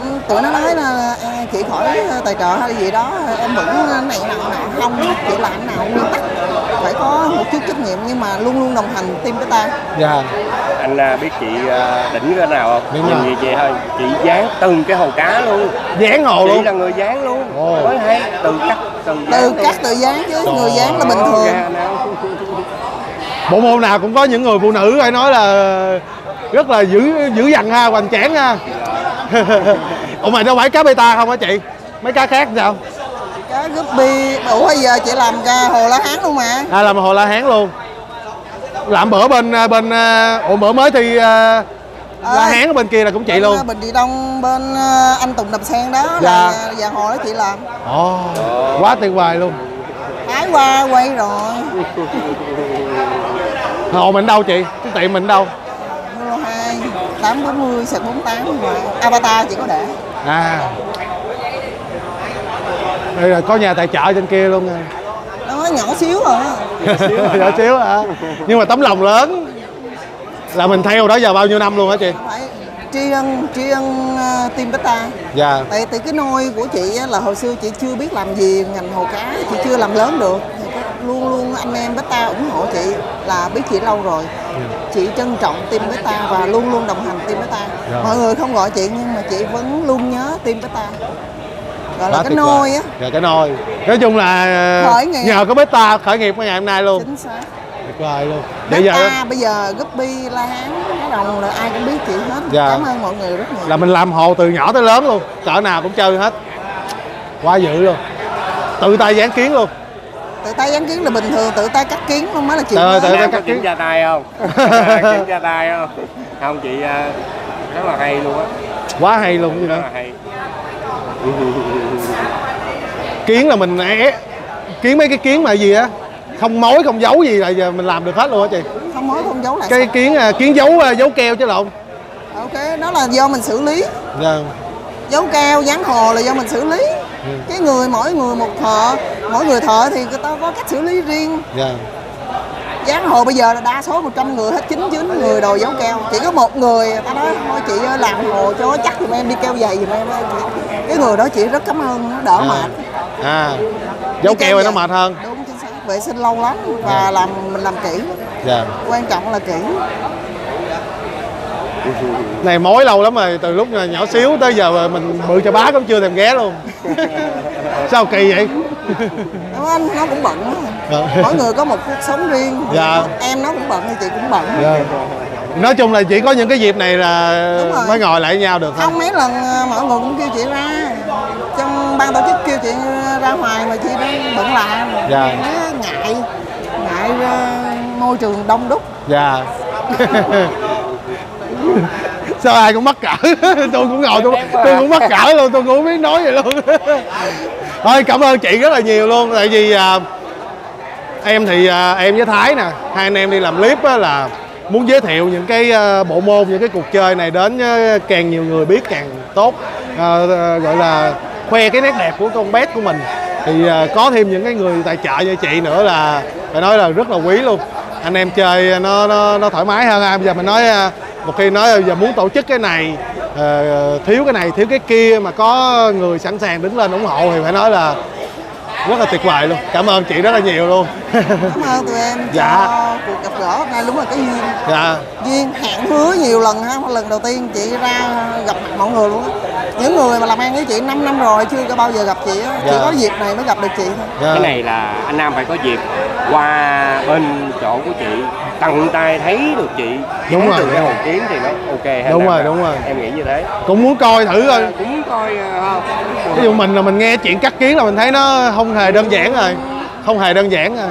Ừ, tụi nó nói là à, chị khỏi ờ, tài trợ hay gì đó. Em vẫn này nọ nọ. Không chị làm nào nguyên tắc phải có một chút trách nhiệm nhưng mà luôn luôn đồng hành team với ta. Dạ anh à, biết chị à, đỉnh cái nào không? Đúng nhìn rồi. gì chị thôi. Chị dán từng cái hồ cá luôn. Dán hồ chị luôn. là người dán luôn. Ồ. mới hay từ cắt từ từ dán luôn. cắt từ dán chứ người dán là bình thường. ra nào. bộ môn nào cũng có những người phụ nữ phải nói là rất là dữ dữ dằn ha hoành tráng ha. Ủa mà đâu phải cá beta không hả chị? Mấy cá khác sao? Cá guppy ủa bây giờ chị làm ca hồ lá hán luôn mà. À làm hồ la hán luôn làm bữa bên bên ủa bữa mới thì à, la hán ở bên kia là cũng chị bên, luôn. bình trị đông bên anh tùng đập sen đó là Dạ. già hồ đó chị làm. Ồ quá tuyệt vời luôn. Thái qua quay rồi. Hồ mình đâu chị? Cái tiệm mình đâu? Euro 2 840 sạc 48 mà. Avatar chỉ có để. À. Đây là có nhà tài trợ trên kia luôn nè nó nhỏ xíu à. Nhỏ xíu hả? Nhưng mà tấm lòng lớn. Là mình theo đó giờ bao nhiêu năm luôn hả chị? Phải tri ân tri ân uh, team beta dạ. Tại từ cái nôi của chị á, là hồi xưa chị chưa biết làm gì ngành hồ cá chị chưa làm lớn được. Luôn luôn anh em Beta ủng hộ chị là biết chị lâu rồi. Chị trân trọng team Beta và luôn luôn đồng hành team Beta Dạ. mọi người không gọi chị nhưng mà chị vẫn luôn nhớ team Beta gọi là Quá cái nôi á. Dạ cái nôi. Nói chung là Khởi nghiệp. nhờ có beta khởi nghiệp ngày hôm nay luôn. Chính xác. Tuyệt vời luôn. Bây giờ Beta bây giờ Guppy La Hán Thái Đồng là ai cũng biết chị hết. Dạ. cảm ơn mọi người rất nhiều. Là mình làm hồ từ nhỏ tới lớn luôn cỡ nào cũng chơi hết. Quá dữ luôn. Tự tay dán kiến luôn. Tự tay dán kiến là bình thường tự tay cắt kiến không mới là chuyện tự tay cắt kiến. tra tay không? Kiểm tra tay không? Không chị à, rất là hay luôn á. Quá hay luôn vậy rất đó là hay kiến là mình é kiến mấy cái kiến mà gì á? Không mối không dấu gì là giờ mình làm được hết luôn á chị. Không mối không giấu lại cái kiến à, kiến dấu à, dấu keo chứ lộn. Sao? ok đó là do mình xử lý. Dạ dấu keo dán hồ là do mình xử lý. Ừ. cái người mỗi người một thợ mỗi người thợ thì người ta có cách xử lý riêng. Dạ dán hồ bây giờ là đa số 100 người hết 99 người đòi dấu keo. Chỉ có một người người ta nói thôi chị ơi làm hồ cho chắc giùm em đi keo dày giùm em. Ơi." cái người đó chị rất cảm ơn đỡ À. mệt à dấu keo thì nó mệt hơn. Đúng chính xác. Vệ sinh lâu lắm và làm mình làm kỹ. Dạ. Quan trọng là kỹ. Này mối lâu lắm rồi từ lúc nhỏ xíu tới giờ mình bự cho bá cũng chưa thèm ghé luôn. Sao kỳ vậy? Đúng anh nó cũng bận á. Dạ. mỗi người có một cuộc sống riêng. Dạ. em nó cũng bận thì chị cũng bận. Dạ. nói chung là chỉ có những cái dịp này là mới ngồi lại với nhau được thôi. Không mấy lần ờ, mọi người cũng kêu chị ra ban tổ chức kêu chị ra ngoài mà chị đang bận làm Dạ. Nó ngại ngại ờ, môi trường đông đúc. Dạ. Sao ai cũng mắc cỡ? Tôi cũng ngồi tôi, tôi cũng mắc cỡ luôn tôi cũng không biết nói gì luôn. Thôi cảm ơn chị rất là nhiều luôn tại vì à, em thì à, em với thái nè hai anh em đi làm clip á, là muốn giới thiệu những cái à, bộ môn những cái cuộc chơi này đến à, càng nhiều người biết càng tốt. À, à, gọi là khoe cái nét đẹp của con bé của mình thì à, có thêm những cái người tài trợ như chị nữa là phải nói là rất là quý luôn anh em chơi nó nó, nó thoải mái hơn à. bây giờ mình nói à, một khi nói bây giờ muốn tổ chức cái này à, thiếu cái này thiếu cái kia mà có người sẵn sàng đứng lên ủng hộ thì phải nói là rất là tuyệt vời luôn. Cảm ơn chị rất là nhiều luôn. Cảm ơn tụi em Dạ. cho cuộc gặp gỡ hôm nay. Đúng là cái duyên. Dạ. Duyên hẹn hứa nhiều lần ha. Lần đầu tiên chị ra gặp mặt mọi người luôn á. Những người mà làm ăn với chị 5 năm rồi chưa có bao giờ gặp chị á. Chỉ Dạ. có dịp này mới gặp được chị thôi. Dạ. cái này là anh Nam phải có dịp qua bên chỗ của chị tận tay thấy được chị. Đúng rồi, từ cái đúng hồ rồi. kiến thì nó ok hay Đúng rồi, đúng rồi. em nghĩ như thế. Cũng muốn coi thử coi. Cũng coi không ví dụ mình là mình nghe chuyện cắt kiến là mình thấy nó không hề đơn giản rồi. Không hề đơn giản rồi.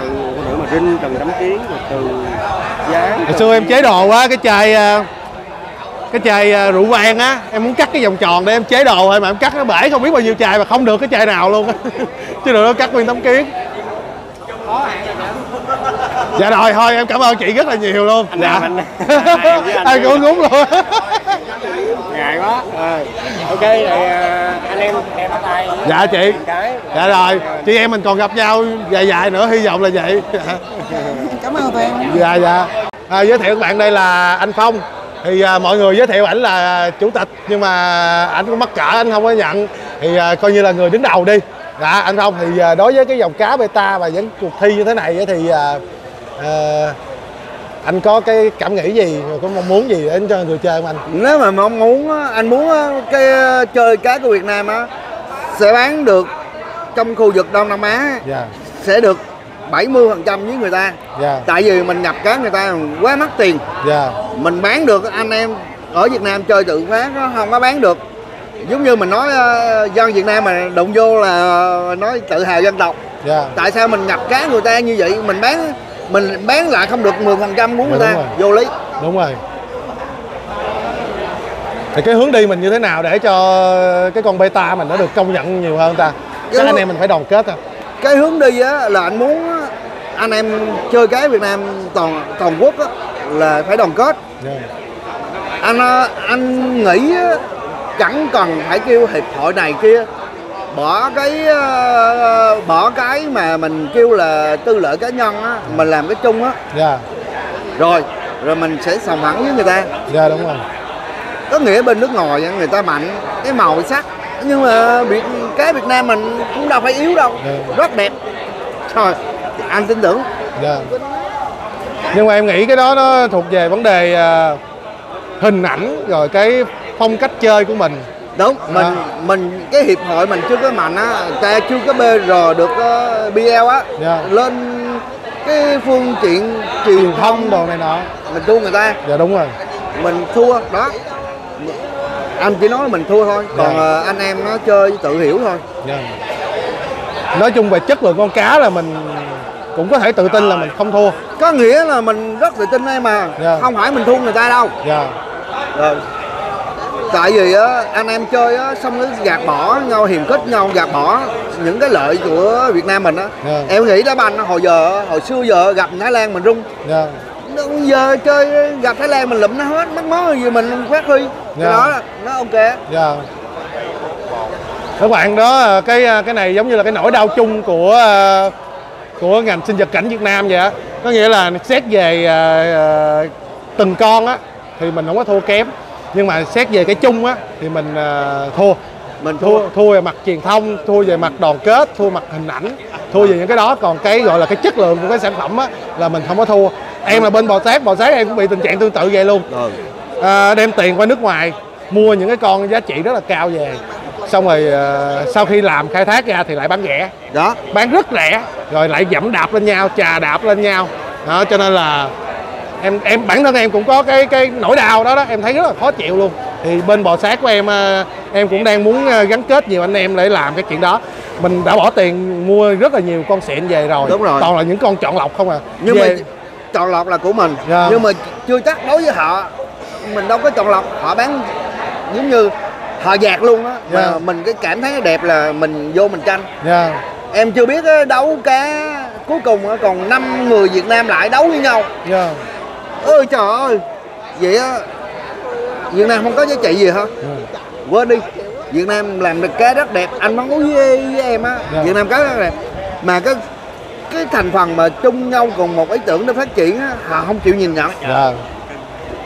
Từ phụ nữ mà rinh từng tấm kiến rồi từ dáng hồi xưa em chế đồ quá cái chai à, cái chai à, rượu vang á em muốn cắt cái vòng tròn để em chế đồ thôi mà em cắt nó bể không biết bao nhiêu chai mà không được cái chai nào luôn á. Chứ đừng có cắt nguyên tấm kiến dạ rồi thôi em cảm ơn chị rất là nhiều luôn. Anh dạ. anh- anh ai đi. cũng đúng luôn ngại quá. Ờ. ok rồi ờ, anh em em bắt tay. Dạ chị. Cái. Dạ rồi. Chị em mình còn gặp nhau dài dài nữa hy vọng là vậy. Cảm ơn tụi em. Dạ dạ. À, giới thiệu các bạn đây là anh phong. Thì à, mọi người giới thiệu ảnh là chủ tịch nhưng mà ảnh cũng mắc cỡ anh không có nhận. Thì à, coi như là người đứng đầu đi. Dạ anh phong thì à, đối với cái dòng cá beta và những cuộc thi như thế này á, thì à, à, anh có cái cảm nghĩ gì có mong muốn gì đến cho người chơi không anh? Nếu mà mong muốn anh muốn cái ờ, chơi cá của Việt Nam á sẽ bán được trong khu vực Đông Nam Á dạ. sẽ được 70% với người ta. Dạ. Tại vì mình nhập cá người ta quá mắc tiền. Dạ. Mình bán được anh em ở Việt Nam chơi tự phát không có bán được. Giống như mình nói ờ, dân Việt Nam mà đụng vô là nói tự hào dân tộc. Dạ. Tại sao mình nhập cá người ta như vậy mình bán mình bán lại không được 10% của người Đúng ta vô lý. Đúng rồi. Thì cái hướng đi mình như thế nào để cho cái con beta mình nó được công nhận nhiều hơn ta? Chắc Cái anh hướng- em mình phải đoàn kết thôi. Cái hướng đi á là anh muốn anh em chơi cái Việt Nam toàn toàn quốc á, là phải đoàn kết. Dạ. anh ờ, anh nghĩ chẳng cần phải kêu hiệp hội này kia bỏ cái ờ, bỏ cái mà mình kêu là tư lợi cá nhân á mình làm cái chung á dạ rồi rồi mình sẽ sòng phẳng với người ta dạ đúng rồi có nghĩa bên nước ngoài người ta mạnh cái màu sắc nhưng mà việt cái Việt Nam mình cũng đâu phải yếu đâu Ừ. rất đẹp rồi anh tin tưởng Dạ. Nhưng mà em nghĩ cái đó nó thuộc về vấn đề à, hình ảnh rồi cái phong cách chơi của mình. Đúng mình À. mình cái hiệp hội mình chưa có mạnh á ta chưa có BR được uh, BL á Dạ. lên cái phương tiện truyền Thông đồ này nọ. mình thua người ta Dạ đúng rồi. mình thua đó anh chỉ nói là mình thua thôi còn Dạ. ờ, anh em nó chơi tự hiểu thôi Dạ. Nói chung về chất lượng con cá là mình cũng có thể tự tin là mình không thua. có nghĩa là mình rất tự tin em mà Dạ. không phải mình thua người ta đâu Dạ. rồi tại vì á anh em chơi á xong cái gạt bỏ nhau hiềm khích nhau gạt bỏ những cái lợi của Việt Nam mình á Dạ. em nghĩ đá banh hồi giờ hồi xưa giờ gặp Thái Lan mình rung Dạ. giờ chơi gặp Thái Lan mình lụm nó hết mất mớ gì mình phát huy cái Dạ. đó nó ok Dạ. Các bạn đó cái cái này giống như là cái nỗi đau chung của ờ, của ngành sinh vật cảnh Việt Nam vậy á. Có nghĩa là xét về từng con á thì mình không có thua kém. Nhưng mà xét về cái chung á thì mình ờ, thua. mình Thua thua. về mặt truyền thông, thua về mặt đoàn kết, thua mặt hình ảnh, thua về những cái đó. Còn cái gọi là cái chất lượng của cái sản phẩm á là mình không có thua. Em là bên bò sát, bò sát em cũng bị tình trạng tương tự vậy luôn. Rồi à, đem tiền qua nước ngoài mua những cái con giá trị rất là cao về. Xong rồi à, sau khi làm khai thác ra thì lại bán rẻ. Đó. Bán rất rẻ rồi lại dẫm đạp lên nhau chà đạp lên nhau. Đó cho nên là em em bản thân em cũng có cái cái nỗi đau đó đó em thấy rất là khó chịu luôn. Thì bên bò sát của em à, em cũng đang muốn à, gắn kết nhiều anh em để làm cái chuyện đó. Mình đã bỏ tiền mua rất là nhiều con xịn về rồi. Đúng rồi. toàn là những con chọn lọc không à. Nhưng Về- mà chọn lọc là của mình. Dạ. nhưng mà chưa chắc đối với họ mình đâu có chọn lọc. Họ bán giống như họ dạt luôn á. Mà Dạ. mình cái cảm thấy đẹp là mình vô mình tranh. Dạ, em chưa biết đấu cá cuối cùng còn 5 người Việt Nam lại đấu với nhau. Dạ, ơi trời ơi. Vậy á Việt Nam không có giá trị gì hả? Quên đi. Việt Nam làm được cá rất đẹp. Anh nói với, với em á. Dạ. Việt Nam cá rất đẹp. Mà cái cái thành phần mà chung nhau cùng một ý tưởng để phát triển á họ không chịu nhìn nhận. Dạ.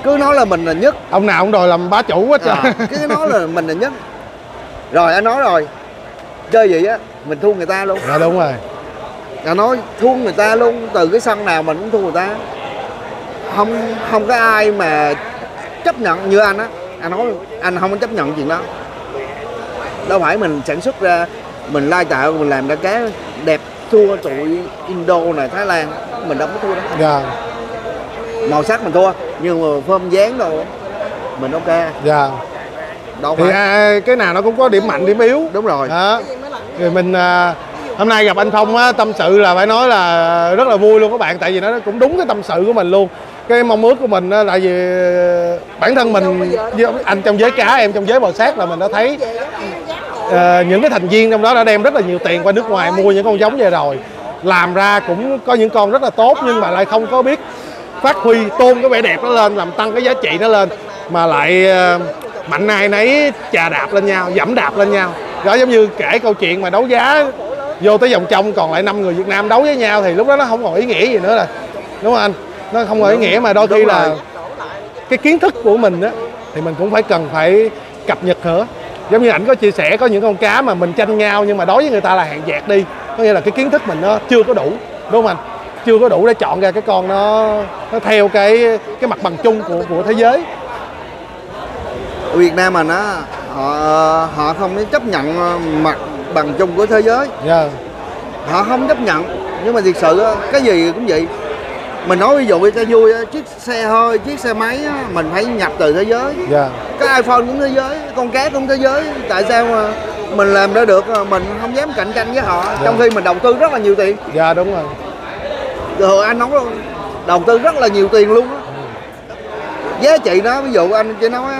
cứ nói là mình là nhất. Ông nào cũng đòi làm bá chủ hết trơn à, cứ nói là mình là nhất. Rồi anh nói rồi. Chơi vậy á mình thua người ta luôn. Dạ đúng rồi. Anh nói thua người ta luôn. Từ cái sân nào mình cũng thua người ta không không có ai mà chấp nhận như anh á. Anh nói anh không có chấp nhận chuyện đó. Đâu phải mình sản xuất ra mình lai tạo mình làm ra cá đẹp thua tụi Indo này Thái Lan mình đâu có thua đâu. Dạ. Màu sắc mình thua nhưng mà phơm dáng đâu mình ok. Dạ. Đâu thì phải. à, cái nào nó cũng có điểm mạnh điểm yếu. Đúng rồi. Đó. Thì mình à, hôm nay gặp anh Phong á, tâm sự là phải nói là rất là vui luôn các bạn tại vì nó cũng đúng cái tâm sự của mình luôn cái mong ước của mình là vì bản thân mình anh trong giới cá em trong giới bò sát là mình đã thấy uh, những cái thành viên trong đó đã đem rất là nhiều tiền qua nước ngoài mua những con giống về rồi. Làm ra cũng có những con rất là tốt nhưng mà lại không có biết phát huy tôn cái vẻ đẹp nó lên làm tăng cái giá trị nó lên mà lại uh, mạnh ai nấy chà đạp lên nhau dẫm đạp lên nhau. Đó giống như kể câu chuyện mà đấu giá vô tới vòng trong còn lại năm người Việt Nam đấu với nhau thì lúc đó nó không còn ý nghĩa gì nữa rồi. Đúng không anh? Nó không còn ý nghĩa mà đôi khi là cái kiến thức của mình á thì mình cũng phải cần phải cập nhật nữa giống như ảnh có chia sẻ có những con cá mà mình tranh nhau nhưng mà đối với người ta là hàng dạt đi. Có nghĩa là cái kiến thức mình nó chưa có đủ đúng không anh? Chưa có đủ để chọn ra cái con nó nó theo cái cái mặt bằng chung của của thế giới. Ở Việt Nam mình á họ họ không có chấp nhận ờ, mặt bằng chung của thế giới. Dạ. Họ không chấp nhận nhưng mà thực sự cái gì cũng vậy mình nói ví dụ cho vui á, chiếc xe hơi chiếc xe máy á, mình phải nhập từ thế giới. Dạ. Cái iPhone cũng thế giới con cá cũng thế giới tại sao mà mình làm ra được mà mình không dám cạnh tranh với họ trong khi mình đầu tư rất là nhiều tiền. Dạ đúng rồi. Rồi anh nói luôn đầu tư rất là nhiều tiền luôn á. Giá trị nó ví dụ anh chỉ nói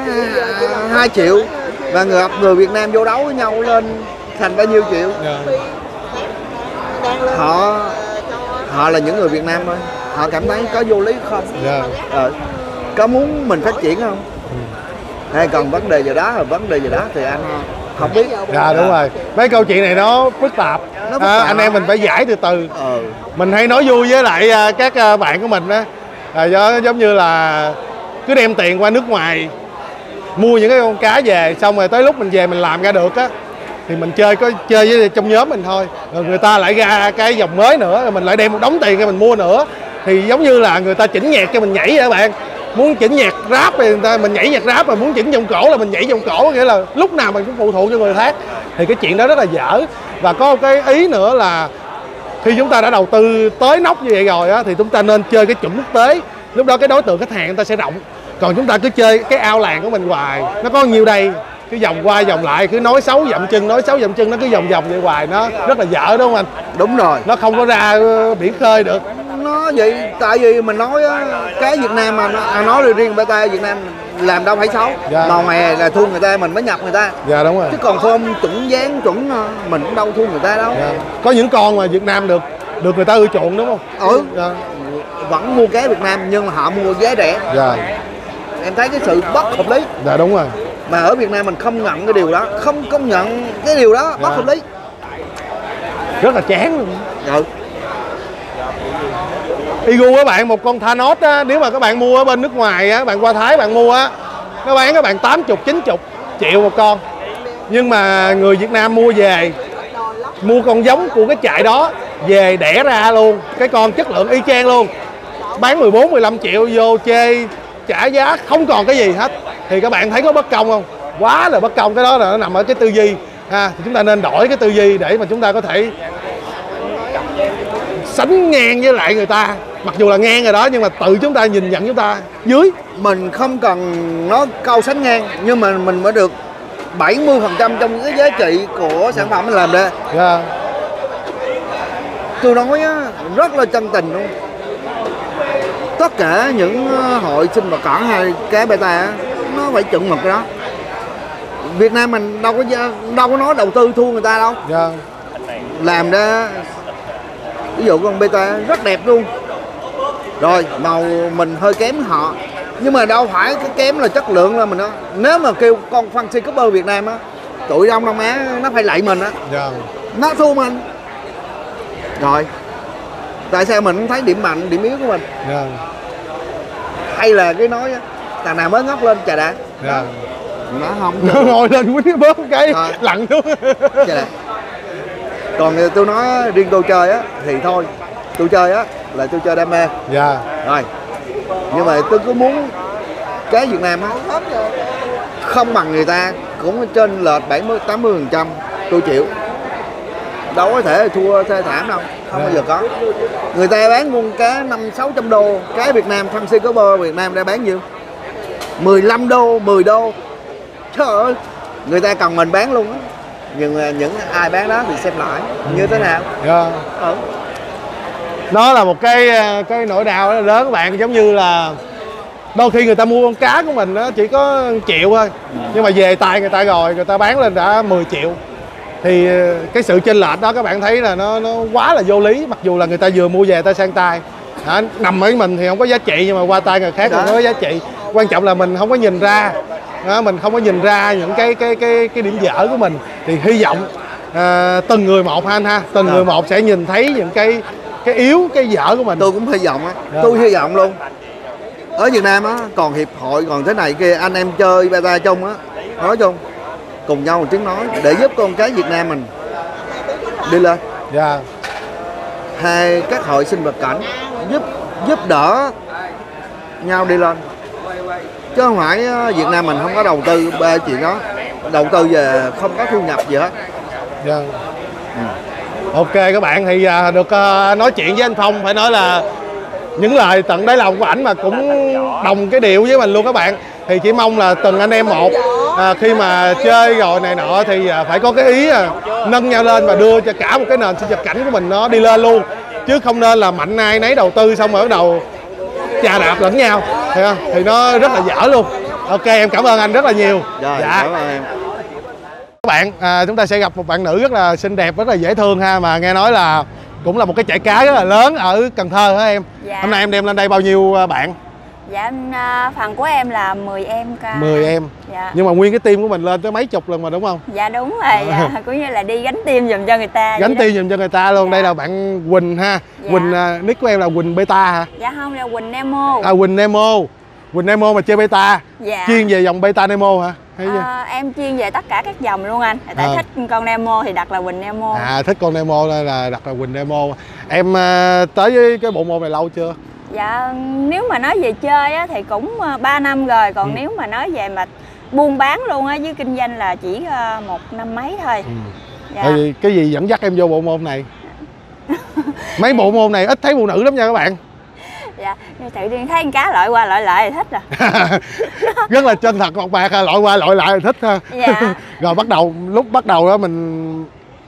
2 triệu và người người Việt Nam vô đấu với nhau lên thành bao nhiêu triệu? Dạ. Họ họ là những người Việt Nam thôi họ cảm thấy có vô lý không? Dạ. Ờ, có muốn mình phát triển không? Hay còn vấn đề gì đó là vấn đề gì đó thì anh không biết. Dạ đúng rồi. Mấy câu chuyện này nó phức tạp, Nó phức À, anh em mình phải giải từ từ. Ờ. Mình hay nói vui với lại à, các à, bạn của mình á. Là do giống như là cứ đem tiền qua nước ngoài mua những cái con cá về xong rồi tới lúc mình về mình làm ra được á thì mình chơi có chơi với trong nhóm mình thôi. Rồi người ta lại ra cái dòng mới nữa rồi mình lại đem một đống tiền cho mình mua nữa thì giống như là người ta chỉnh nhạc cho mình nhảy vậy các bạn? Muốn chỉnh nhạc rap thì người ta mình nhảy nhạc rap mà muốn chỉnh vòng cổ là mình nhảy vòng cổ nghĩa là lúc nào mình cũng phụ thuộc cho người khác. Thì cái chuyện đó rất là dở. Và có một cái ý nữa là khi chúng ta đã đầu tư tới nóc như vậy rồi á thì chúng ta nên chơi cái chuẩn quốc tế. Lúc đó cái đối tượng khách hàng chúng ta sẽ rộng. Còn chúng ta cứ chơi cái ao làng của mình hoài. Nó có nhiêu đây? Cứ vòng qua vòng lại cứ nói xấu dậm chân nói xấu dậm chân nó cứ vòng vòng vậy hoài. Nó rất là dở đúng không anh? Đúng rồi. Nó không có ra ờ, biển khơi được nó vậy tại vì mình nói cái Việt Nam mà nó, à, nói được riêng BT Việt Nam làm đâu phải xấu. Dạ. màu mè là thua người ta mình mới nhập người ta. Dạ đúng rồi. Chứ còn form chuẩn dáng chuẩn ờ, mình cũng đâu thua người ta đâu. Dạ. có những con mà Việt Nam được được người ta ưa chuộng đúng không? Ừ. Dạ. Vẫn mua ké Việt Nam nhưng mà họ mua giá rẻ. Dạ, em thấy cái sự bất hợp lý. Dạ đúng rồi. Mà ở Việt Nam mình không nhận cái điều đó không công nhận cái điều đó bất Dạ. hợp lý. Rất là chán luôn. Ừ. Igu các bạn một con Thanos á, nếu mà các bạn mua ở bên nước ngoài á, bạn qua Thái bạn mua á, nó bán các bạn 80 90 triệu một con. Nhưng mà người Việt Nam mua về mua con giống của cái trại đó về đẻ ra luôn, cái con chất lượng y chang luôn. Bán 14 15 triệu vô chê trả giá không còn cái gì hết. Thì các bạn thấy có bất công không? Quá là bất công cái đó là nó nằm ở cái tư duy ha. Thì chúng ta nên đổi cái tư duy để mà chúng ta có thể sánh ngang với lại người ta. Mặc dù là ngang rồi đó nhưng mà tự chúng ta nhìn nhận chúng ta. Dưới. Mình không cần nó câu sánh ngang nhưng mà mình mới được 70% trong cái giá trị của sản phẩm mình làm ra. Dạ. tôi nói á, rất là chân tình luôn. Tất cả những ờ, hội sinh vật cỏ hay cá beta á, nó phải chuẩn mực cái đó. Việt Nam mình đâu có đâu có nói đầu tư thua người ta đâu. Dạ. làm ra ví dụ con beta rất đẹp luôn. Rồi màu mình hơi kém họ. Nhưng mà đâu phải cái kém là chất lượng là mình đó nếu mà kêu con Fancy Cooper Việt Nam á tụi Đông Nam Á nó phải lạy mình á. Dạ. nó thua mình. Rồi tại sao mình không thấy điểm mạnh điểm yếu của mình? Dạ. hay là cái nói á, thằng nào mới ngóc lên chà đã Dạ. nó không nó ngồi lên quýnh bớt cái Rồi. lặn xuống. Chà đã còn tôi nói riêng tôi chơi á thì thôi. Tôi chơi á là tôi chơi đam mê. Dạ. Rồi. Nhưng mà tôi cứ muốn cái Việt Nam á không bằng người ta cũng trên lệch 70 80 phần trăm tôi chịu. Đâu có thể thua thê thảm đâu không bao giờ có. Người ta bán con cá năm sáu trăm đô cái Việt Nam phân si có bơ Việt Nam đã bán nhiêu? 15 đô 10 đô. Trời ơi người ta cần mình bán luôn á nhưng mà những ai bán đó thì xem lại. Như thế nào? Dạ. Ừ. nó là một cái ờ, cái nỗi đau lớn các bạn. Giống như là đôi khi người ta mua con cá của mình nó chỉ có triệu thôi. Nhưng mà về tay người ta rồi người ta bán lên đã 10 triệu. Thì ờ, cái sự chênh lệch đó các bạn thấy là nó nó quá là vô lý. Mặc dù là người ta vừa mua về ta sang tay. Nằm ở mình thì không có giá trị nhưng mà qua tay người khác Đó. có giá trị. Quan trọng là mình không có nhìn ra đó, mình không có nhìn ra những cái cái cái cái điểm dở của mình. Thì hy vọng à, từng người một ha anh ha từng Dạ. người một sẽ nhìn thấy những cái cái yếu cái dở của mình. Tôi cũng hy vọng á Dạ. tôi hy vọng luôn. Ở Việt Nam á còn hiệp hội còn thế này kia anh em chơi beta chung á nói chung cùng nhau một tiếng nói để giúp con cái Việt Nam mình đi lên. Dạ. Hay các hội sinh vật cảnh giúp giúp đỡ nhau đi lên chứ không phải Việt Nam mình không có đầu tư ba chuyện đó. Đầu tư về không có thu nhập gì hết. Dạ. Ok các bạn thì à, được à, nói chuyện với anh Phong phải nói là những lời tận đáy lòng của ảnh mà cũng đồng cái điệu với mình luôn các bạn. Thì chỉ mong là từng anh em một à, khi mà chơi rồi này nọ thì à, phải có cái ý à, nâng nhau lên và đưa cho cả một cái nền sinh vật cảnh của mình nó đi lên luôn. Chứ không nên là mạnh ai nấy đầu tư xong rồi bắt đầu chà đạp lẫn nhau. Thì, thì nó rất là dở luôn. Ok em cảm ơn anh rất là nhiều. Rồi dạ. cảm ơn em. Các bạn à, chúng ta sẽ gặp một bạn nữ rất là xinh đẹp rất là dễ thương ha mà nghe nói là cũng là một cái chải cá rất là lớn ở Cần Thơ hả em? Dạ. hôm nay em đem lên đây bao nhiêu à, bạn Dạ em, à, phần của em là 10 em ca. 10 em? Dạ. Nhưng mà nguyên cái team của mình lên tới mấy chục lần mà đúng không? Dạ đúng rồi, dạ. cũng như là đi gánh tim giùm cho người ta gánh tiền giùm cho người ta luôn. Dạ. đây là bạn Quỳnh ha. Dạ. Quỳnh à, nick của em là Quỳnh Beta hả? Dạ không là Quỳnh Nemo. À Quỳnh Nemo. Quỳnh Nemo mà chơi beta Dạ. chuyên về dòng beta Nemo hả? Hay? À, em chuyên về tất cả các dòng luôn anh. Tại À. thích con Nemo thì đặt là Quỳnh Nemo. À thích con Nemo nên là đặt là Quỳnh Nemo. Em à, tới với cái bộ môn này lâu chưa dạ nếu mà nói về chơi á, thì cũng 3 năm rồi còn Ừ. nếu mà nói về mà buôn bán luôn á với kinh doanh là chỉ ờ, một năm mấy thôi dạ. Thì cái gì dẫn dắt em vô bộ môn này mấy bộ môn này ít thấy phụ nữ lắm nha các bạn dạ như tự nhiên thấy con cá loại qua loại lại thì thích à rất là chân thật ngọt bạc loại qua loại lại là thích ha Dạ. rồi bắt đầu lúc bắt đầu đó mình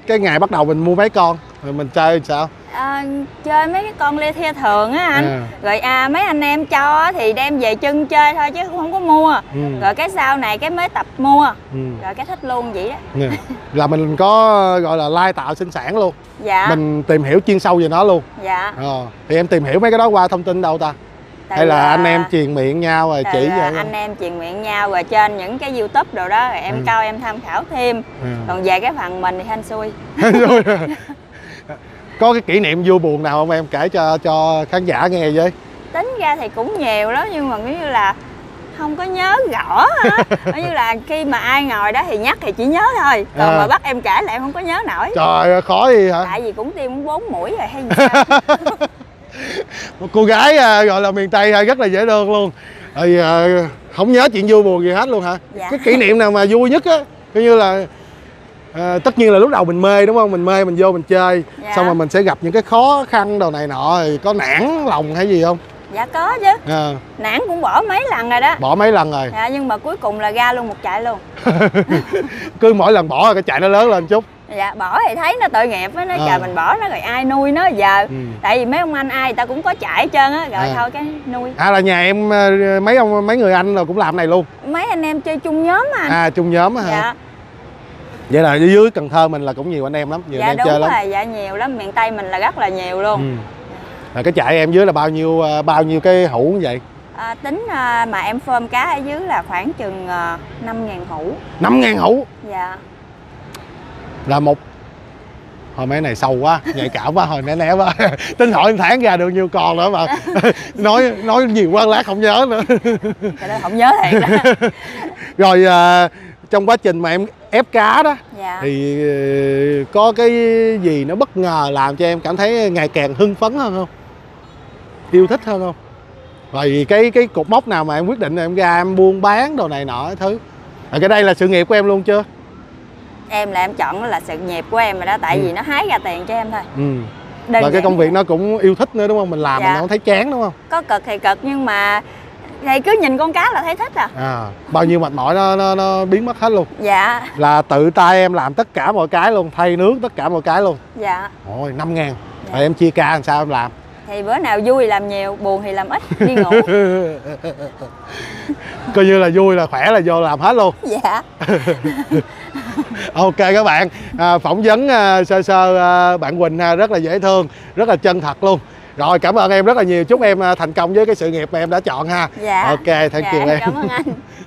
cái ngày bắt đầu mình mua mấy con? Rồi mình chơi sao? À, chơi mấy cái con lê thia thường á anh. À. rồi à mấy anh em cho thì đem về chân chơi thôi chứ không có mua. Ừ. rồi cái sau này cái mới tập mua. Ừ. rồi cái thích luôn vậy đó Nè, là mình có gọi là lai tạo sinh sản luôn. Dạ. Mình tìm hiểu chuyên sâu về nó luôn. Dạ. Ờ, thì em tìm hiểu mấy cái đó qua thông tin đâu ta Từ, hay là à, anh em truyền miệng nhau rồi chỉ vậy? anh em truyền miệng nhau rồi trên những cái youtube đồ đó rồi em Ừ. coi em tham khảo thêm. Ừ. còn về cái phần mình thì hên xui. Có cái kỷ niệm vui buồn nào không em? Kể cho cho khán giả nghe với. Tính ra thì cũng nhiều đó nhưng mà giống như là không có nhớ rõ á. Giống như là khi mà ai ngồi đó thì nhắc thì chỉ nhớ thôi. Còn À. mà bắt em kể lại em không có nhớ nổi. Trời ơi, khó gì hả? Tại vì cũng tiêm bốn mũi rồi hay sao một cô gái à, gọi là miền tây à, rất là dễ thương luôn. Rồi à, không nhớ chuyện vui buồn gì hết luôn hả? Dạ. cái kỷ niệm nào mà vui nhất á coi như là à, tất nhiên là lúc đầu mình mê đúng không? Mình mê mình vô mình chơi Dạ. xong rồi mình sẽ gặp những cái khó khăn đồ này nọ có nản lòng hay gì không? Dạ có chứ. À, nản cũng bỏ mấy lần rồi đó. Bỏ mấy lần rồi? Dạ nhưng mà cuối cùng là ra luôn một chạy luôn. Cứ mỗi lần bỏ rồi cái chạy nó lớn lên chút dạ bỏ thì thấy nó tội nghiệp á nó À. trời mình bỏ nó rồi ai nuôi nó giờ? Ừ. tại vì mấy ông anh ai ta cũng có chạy trơn á rồi À. thôi cái nuôi. À là nhà em à, mấy ông mấy người anh rồi cũng làm này luôn? Mấy anh em chơi chung nhóm anh. À chung nhóm hả? Dạ. Vậy là dưới cần thơ mình là cũng nhiều anh em lắm nhiều dạ anh em đúng chơi lắm. rồi dạ nhiều lắm miền tây mình là rất là nhiều luôn. Ừ. Là cái chạy em dưới là bao nhiêu à, bao nhiêu cái hũ như vậy? à, tính à, mà em phơm cá ở dưới là khoảng chừng à, năm ngàn hũ. 5 ngàn hũ? Dạ là một Thôi mấy này sâu quá, nhạy cảm quá, hồi né né quá. Tính hỏi tháng ra được nhiêu con nữa mà. Nói nói nhiều quá lát không nhớ nữa. Cái không nhớ thiệt. Rồi à, trong quá trình mà em ép cá đó dạ. Thì ờ, có cái gì nó bất ngờ làm cho em cảm thấy ngày càng hưng phấn hơn không? Yêu thích hơn không? Rồi cái cái cột mốc nào mà em quyết định là em ra em buôn bán đồ này nọ thứ. À, Cái đây là sự nghiệp của em luôn chưa? Em là em chọn là sự nghiệp của em rồi đó tại Ừ. vì nó hái ra tiền cho em thôi Ừ. Đơn Và cái công việc nó cũng yêu thích nữa đúng không? Mình làm Dạ. mình không thấy chán đúng không? có cực thì cực nhưng mà thì cứ nhìn con cá là thấy thích à À, bao nhiêu mệt mỏi nó, nó, nó biến mất hết luôn dạ Là tự tay em làm tất cả mọi cái luôn Thay nước tất cả mọi cái luôn dạ Ôi 5 ngàn Dạ. Rồi em chia ca làm sao em làm thì bữa nào vui làm nhiều buồn thì làm ít đi ngủ Coi như là vui là khỏe là vô làm hết luôn dạ Ok các bạn. À, Phỏng vấn à, sơ sơ à, bạn Quỳnh ha, rất là dễ thương Rất là chân thật luôn. Rồi cảm ơn em rất là nhiều. Chúc em à, thành công với cái sự nghiệp mà em đã chọn ha. Dạ. Ok thank dạ, you em em. cảm ơn anh